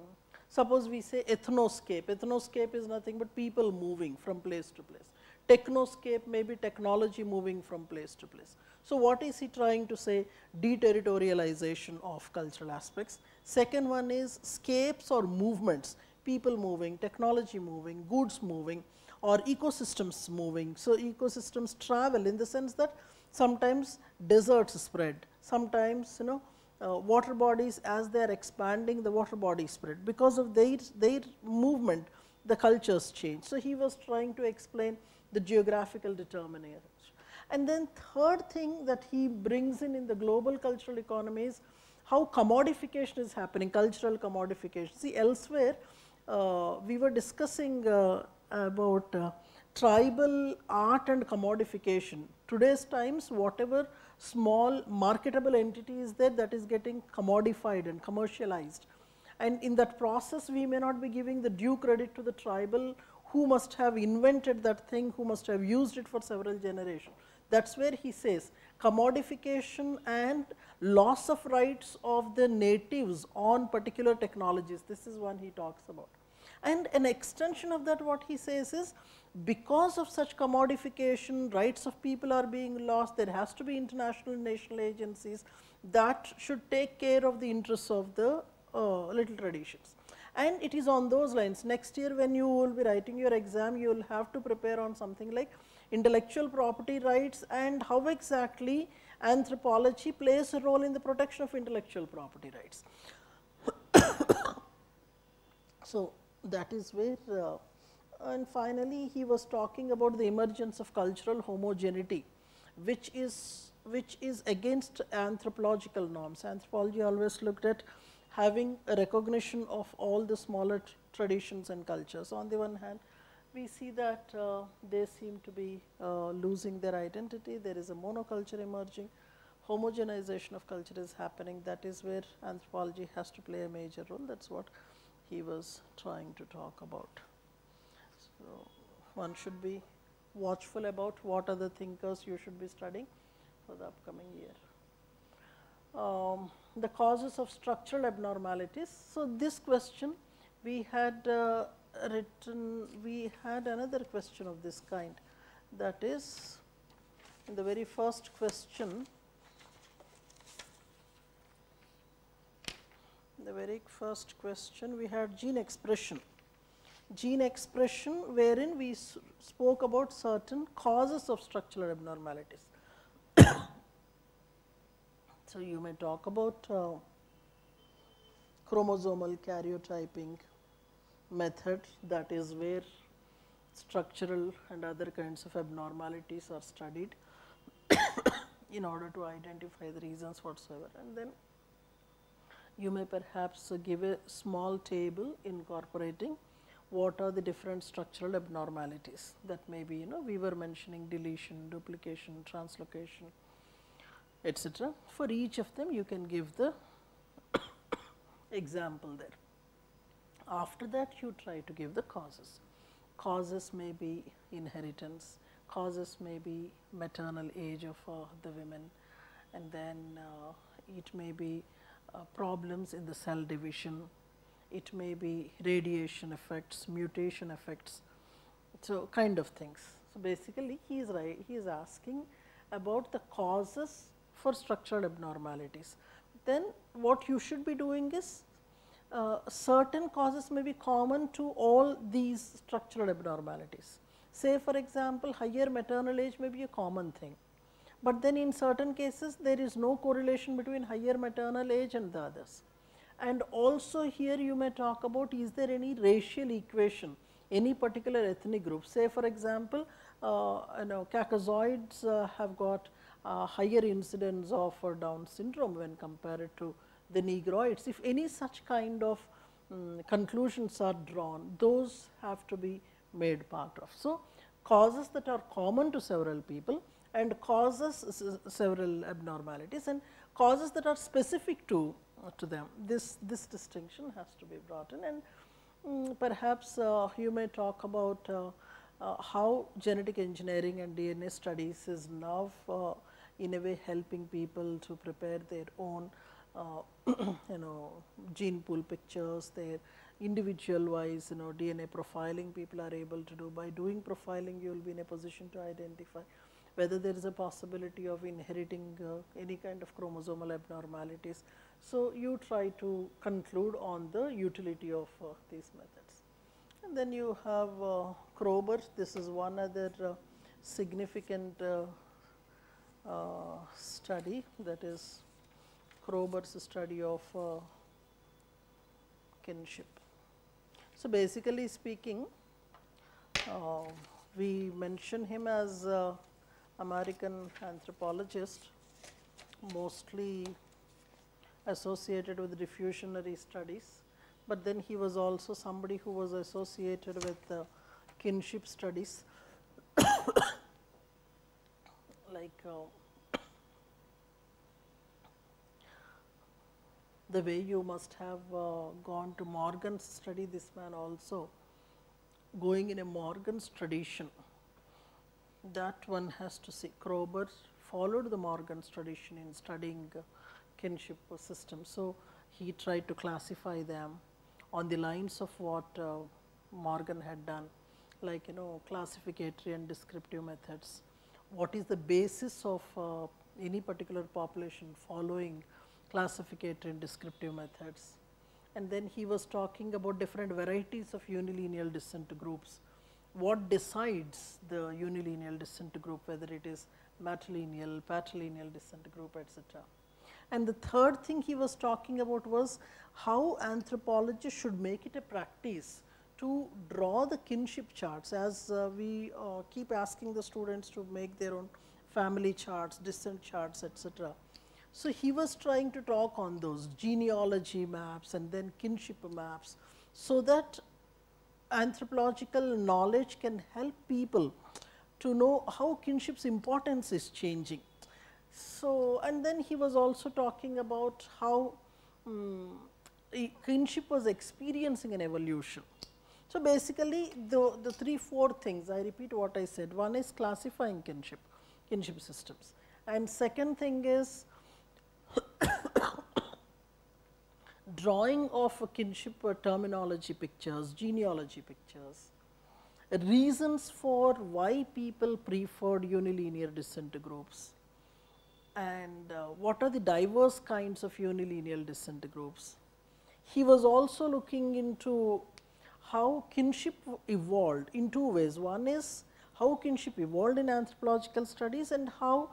[SPEAKER 1] suppose we say ethnoscape, ethnoscape is nothing but people moving from place to place technoscape may be technology moving from place to place. So, what is he trying to say? Deterritorialization of cultural aspects. Second one is scapes or movements, people moving, technology moving, goods moving or ecosystems moving. So, ecosystems travel in the sense that sometimes deserts spread, sometimes you know uh, water bodies as they are expanding the water body spread because of their, their movement the cultures change. So, he was trying to explain the geographical determinants. And then third thing that he brings in in the global cultural economy is how commodification is happening, cultural commodification. See elsewhere uh, we were discussing uh, about uh, tribal art and commodification. Today's times whatever small marketable entity is there that is getting commodified and commercialized. And in that process we may not be giving the due credit to the tribal who must have invented that thing, who must have used it for several generations. That is where he says commodification and loss of rights of the natives on particular technologies. This is one he talks about. And an extension of that what he says is because of such commodification, rights of people are being lost, there has to be international national agencies that should take care of the interests of the uh, little traditions and it is on those lines. Next year when you will be writing your exam, you will have to prepare on something like intellectual property rights and how exactly anthropology plays a role in the protection of intellectual property rights. so, that is where uh, and finally, he was talking about the emergence of cultural homogeneity, which is which is against anthropological norms. Anthropology always looked at having a recognition of all the smaller traditions and cultures. On the one hand, we see that uh, they seem to be uh, losing their identity, there is a monoculture emerging, homogenization of culture is happening, that is where anthropology has to play a major role, that is what he was trying to talk about. So, one should be watchful about what the thinkers you should be studying for the upcoming year. Um, the causes of structural abnormalities. So, this question we had uh, written, we had another question of this kind that is in the very first question, the very first question we had gene expression. Gene expression wherein we spoke about certain causes of structural abnormalities. so, you may talk about uh, chromosomal karyotyping, method that is where structural and other kinds of abnormalities are studied in order to identify the reasons whatsoever and then you may perhaps give a small table incorporating what are the different structural abnormalities that may be you know we were mentioning deletion, duplication, translocation etc. For each of them you can give the example there. After that you try to give the causes. Causes may be inheritance, causes may be maternal age of uh, the women and then uh, it may be uh, problems in the cell division, it may be radiation effects, mutation effects, so kind of things. So, basically he is right, he is asking about the causes for structural abnormalities. Then what you should be doing is uh, certain causes may be common to all these structural abnormalities. Say for example, higher maternal age may be a common thing, but then in certain cases there is no correlation between higher maternal age and the others. And also here you may talk about is there any racial equation, any particular ethnic group. Say for example, uh, you know Caucasoids uh, have got uh, higher incidence of Down syndrome when compared to the negroids, if any such kind of um, conclusions are drawn, those have to be made part of. So, causes that are common to several people and causes several abnormalities and causes that are specific to uh, to them. This this distinction has to be brought in and um, perhaps uh, you may talk about uh, uh, how genetic engineering and DNA studies is now uh, in a way helping people to prepare their own you know gene pool pictures their individual wise you know DNA profiling people are able to do by doing profiling you will be in a position to identify whether there is a possibility of inheriting uh, any kind of chromosomal abnormalities. So, you try to conclude on the utility of uh, these methods. And then you have uh, Kroeber, this is one other uh, significant uh, uh, study that is Kroeber's study of uh, kinship. So, basically speaking, uh, we mention him as uh, American anthropologist, mostly associated with diffusionary studies, but then he was also somebody who was associated with uh, kinship studies like the way you must have uh, gone to Morgan's study this man also going in a Morgan's tradition that one has to see Kroeber followed the Morgan's tradition in studying kinship systems. So, he tried to classify them on the lines of what uh, Morgan had done like you know classificatory and descriptive methods. What is the basis of uh, any particular population following classificatory and descriptive methods. And then he was talking about different varieties of unilineal descent groups. What decides the unilineal descent group, whether it is matrilineal, patrilineal descent group, etc. And the third thing he was talking about was how anthropologists should make it a practice to draw the kinship charts as uh, we uh, keep asking the students to make their own family charts, descent charts, etc. So he was trying to talk on those genealogy maps and then kinship maps, so that anthropological knowledge can help people to know how kinship's importance is changing. So, and then he was also talking about how um, kinship was experiencing an evolution. So, basically the, the three, four things I repeat what I said. One is classifying kinship, kinship systems and second thing is drawing of kinship or terminology pictures, genealogy pictures, reasons for why people preferred unilinear descent groups and uh, what are the diverse kinds of unilinear descent groups. He was also looking into how kinship evolved in two ways. One is how kinship evolved in anthropological studies and how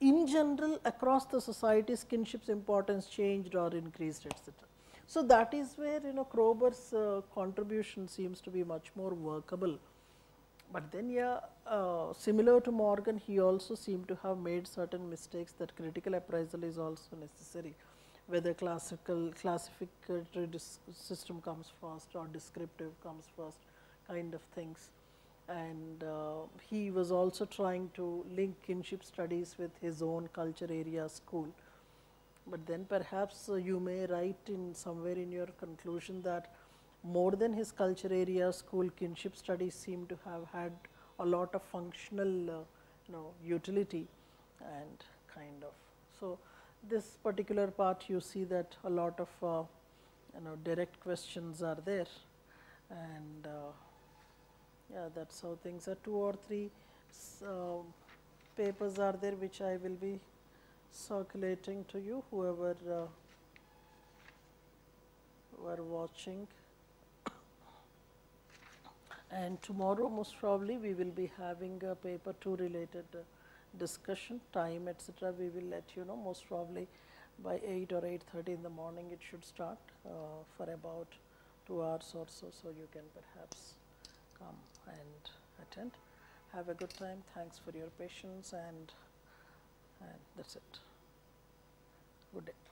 [SPEAKER 1] in general across the societies kinship's importance changed or increased etc. So, that is where you know Kroeber's uh, contribution seems to be much more workable. But then yeah, uh, similar to Morgan, he also seemed to have made certain mistakes that critical appraisal is also necessary, whether classical classificatory system comes first or descriptive comes first kind of things. And uh, he was also trying to link kinship studies with his own culture area school but then perhaps uh, you may write in somewhere in your conclusion that more than his culture area school kinship studies seem to have had a lot of functional uh, you know utility and kind of. So, this particular part you see that a lot of uh, you know direct questions are there and uh, yeah that is how things are two or three uh, papers are there which I will be circulating to you whoever uh, were watching and tomorrow most probably we will be having a paper 2 related uh, discussion time etc. we will let you know most probably by 8 or 8.30 in the morning it should start uh, for about 2 hours or so. So, you can perhaps come and attend. Have a good time. Thanks for your patience and and that is it. Good day.